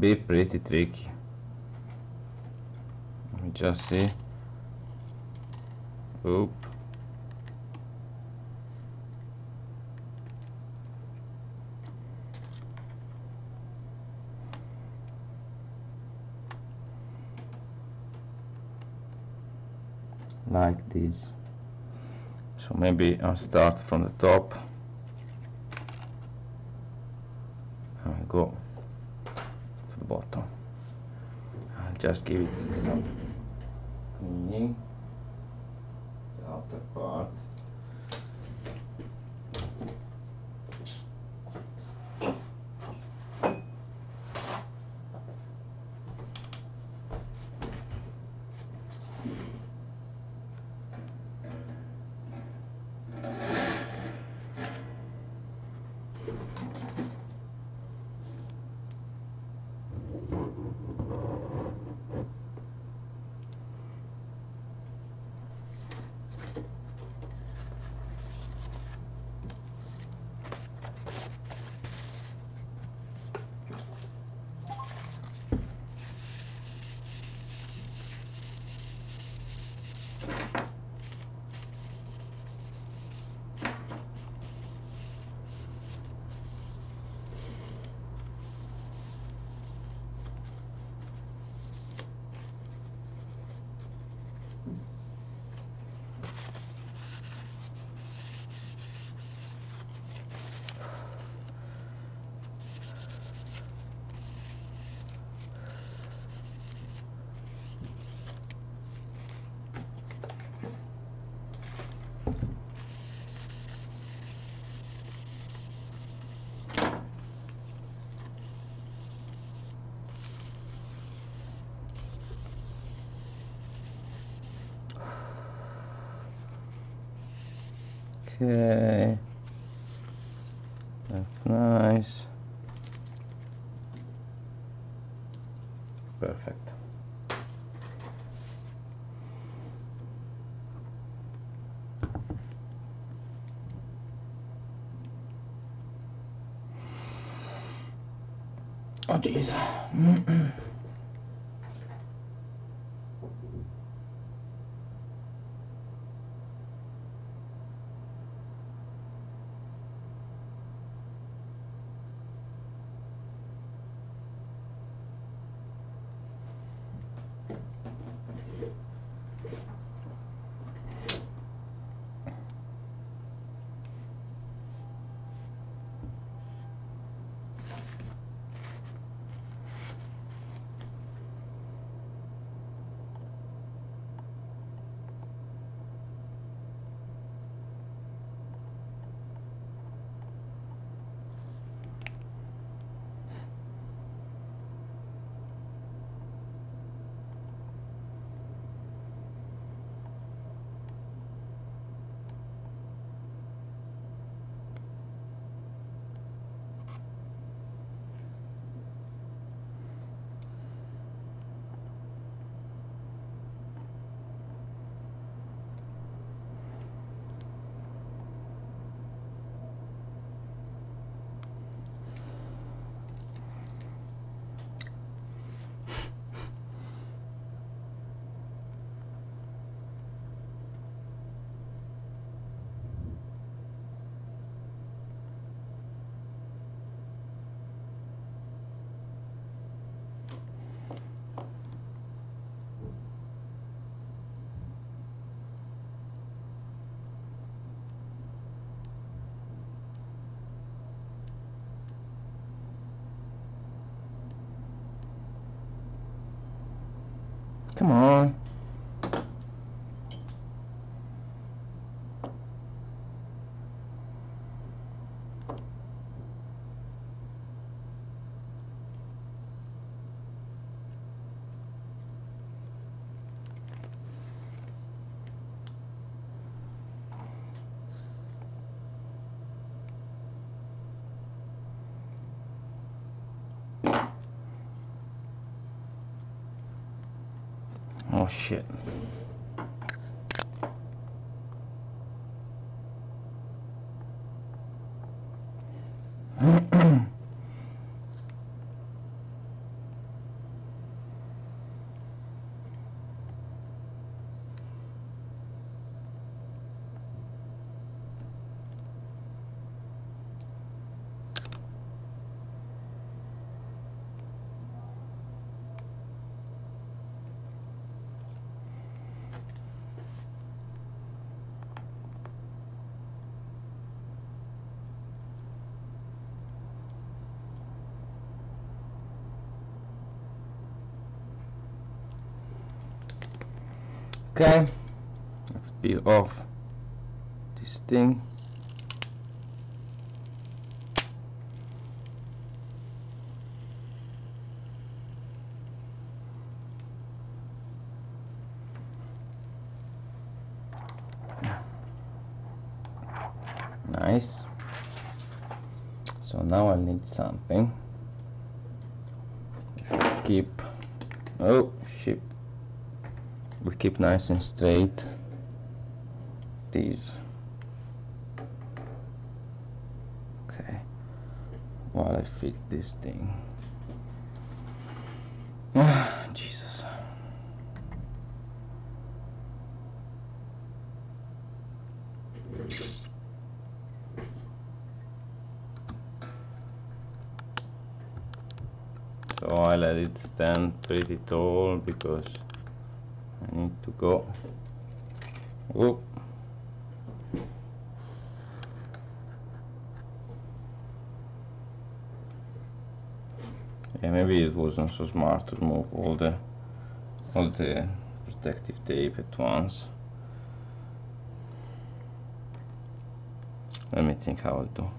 Be pretty tricky. Let me just see. Oop. like this so maybe I'll start from the top and go to the bottom I'll just give it some cleaning the outer part Okay. That's nice. Perfect. Oh jeez. shit. Okay, let's peel off this thing. Nice. So now I need something. If I keep, oh shit, we keep nice and straight. These. Okay. While I fit this thing. Ah, Jesus. So I let it stand pretty tall because need to go. Oh. Yeah, maybe it wasn't so smart to remove all the all the protective tape at once. Let me think how I'll do.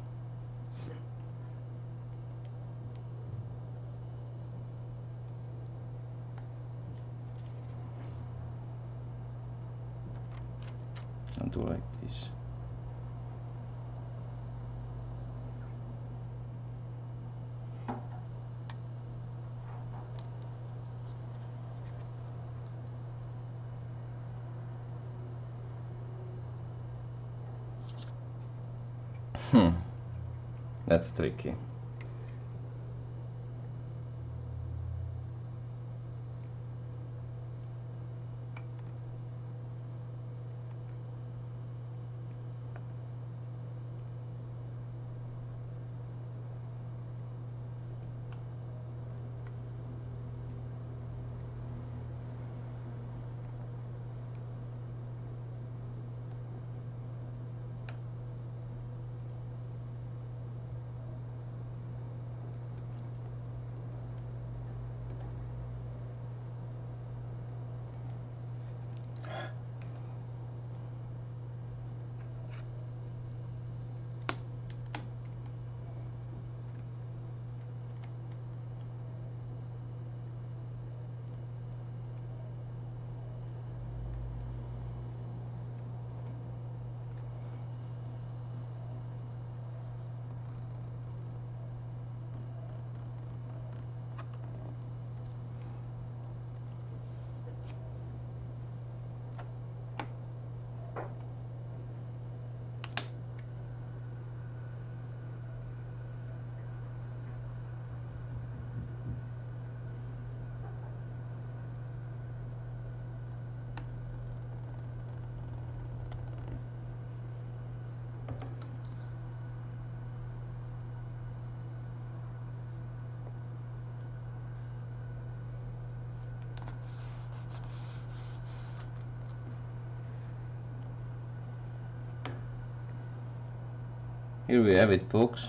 Here we have it folks.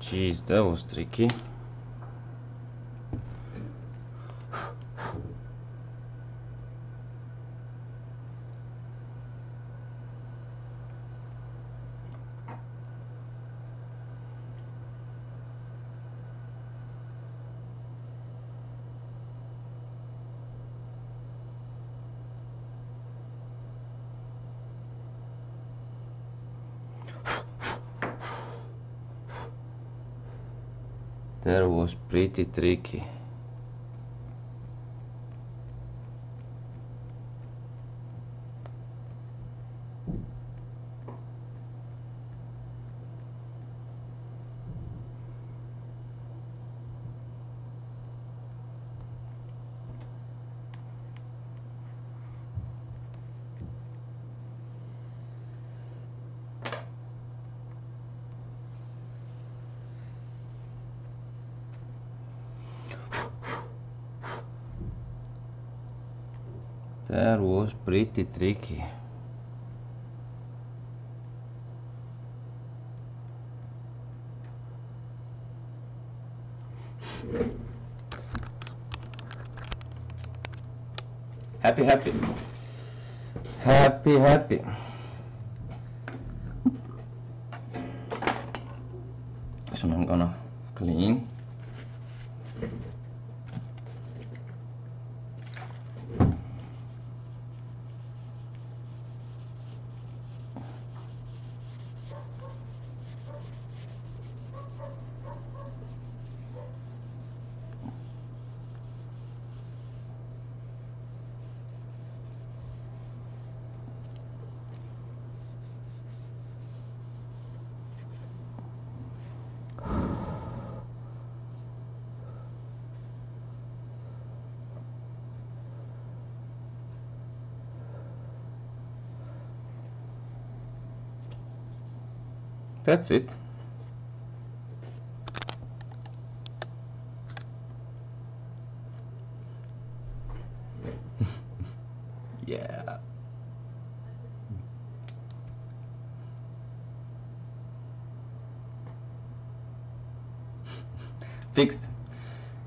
Jeez, that was tricky. Was pretty tricky. Pretty tricky. Happy, happy. Happy, happy. So I'm gonna clean. That's it. yeah. Fixed.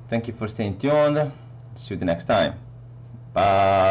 Thank you for staying tuned. See you the next time. Bye.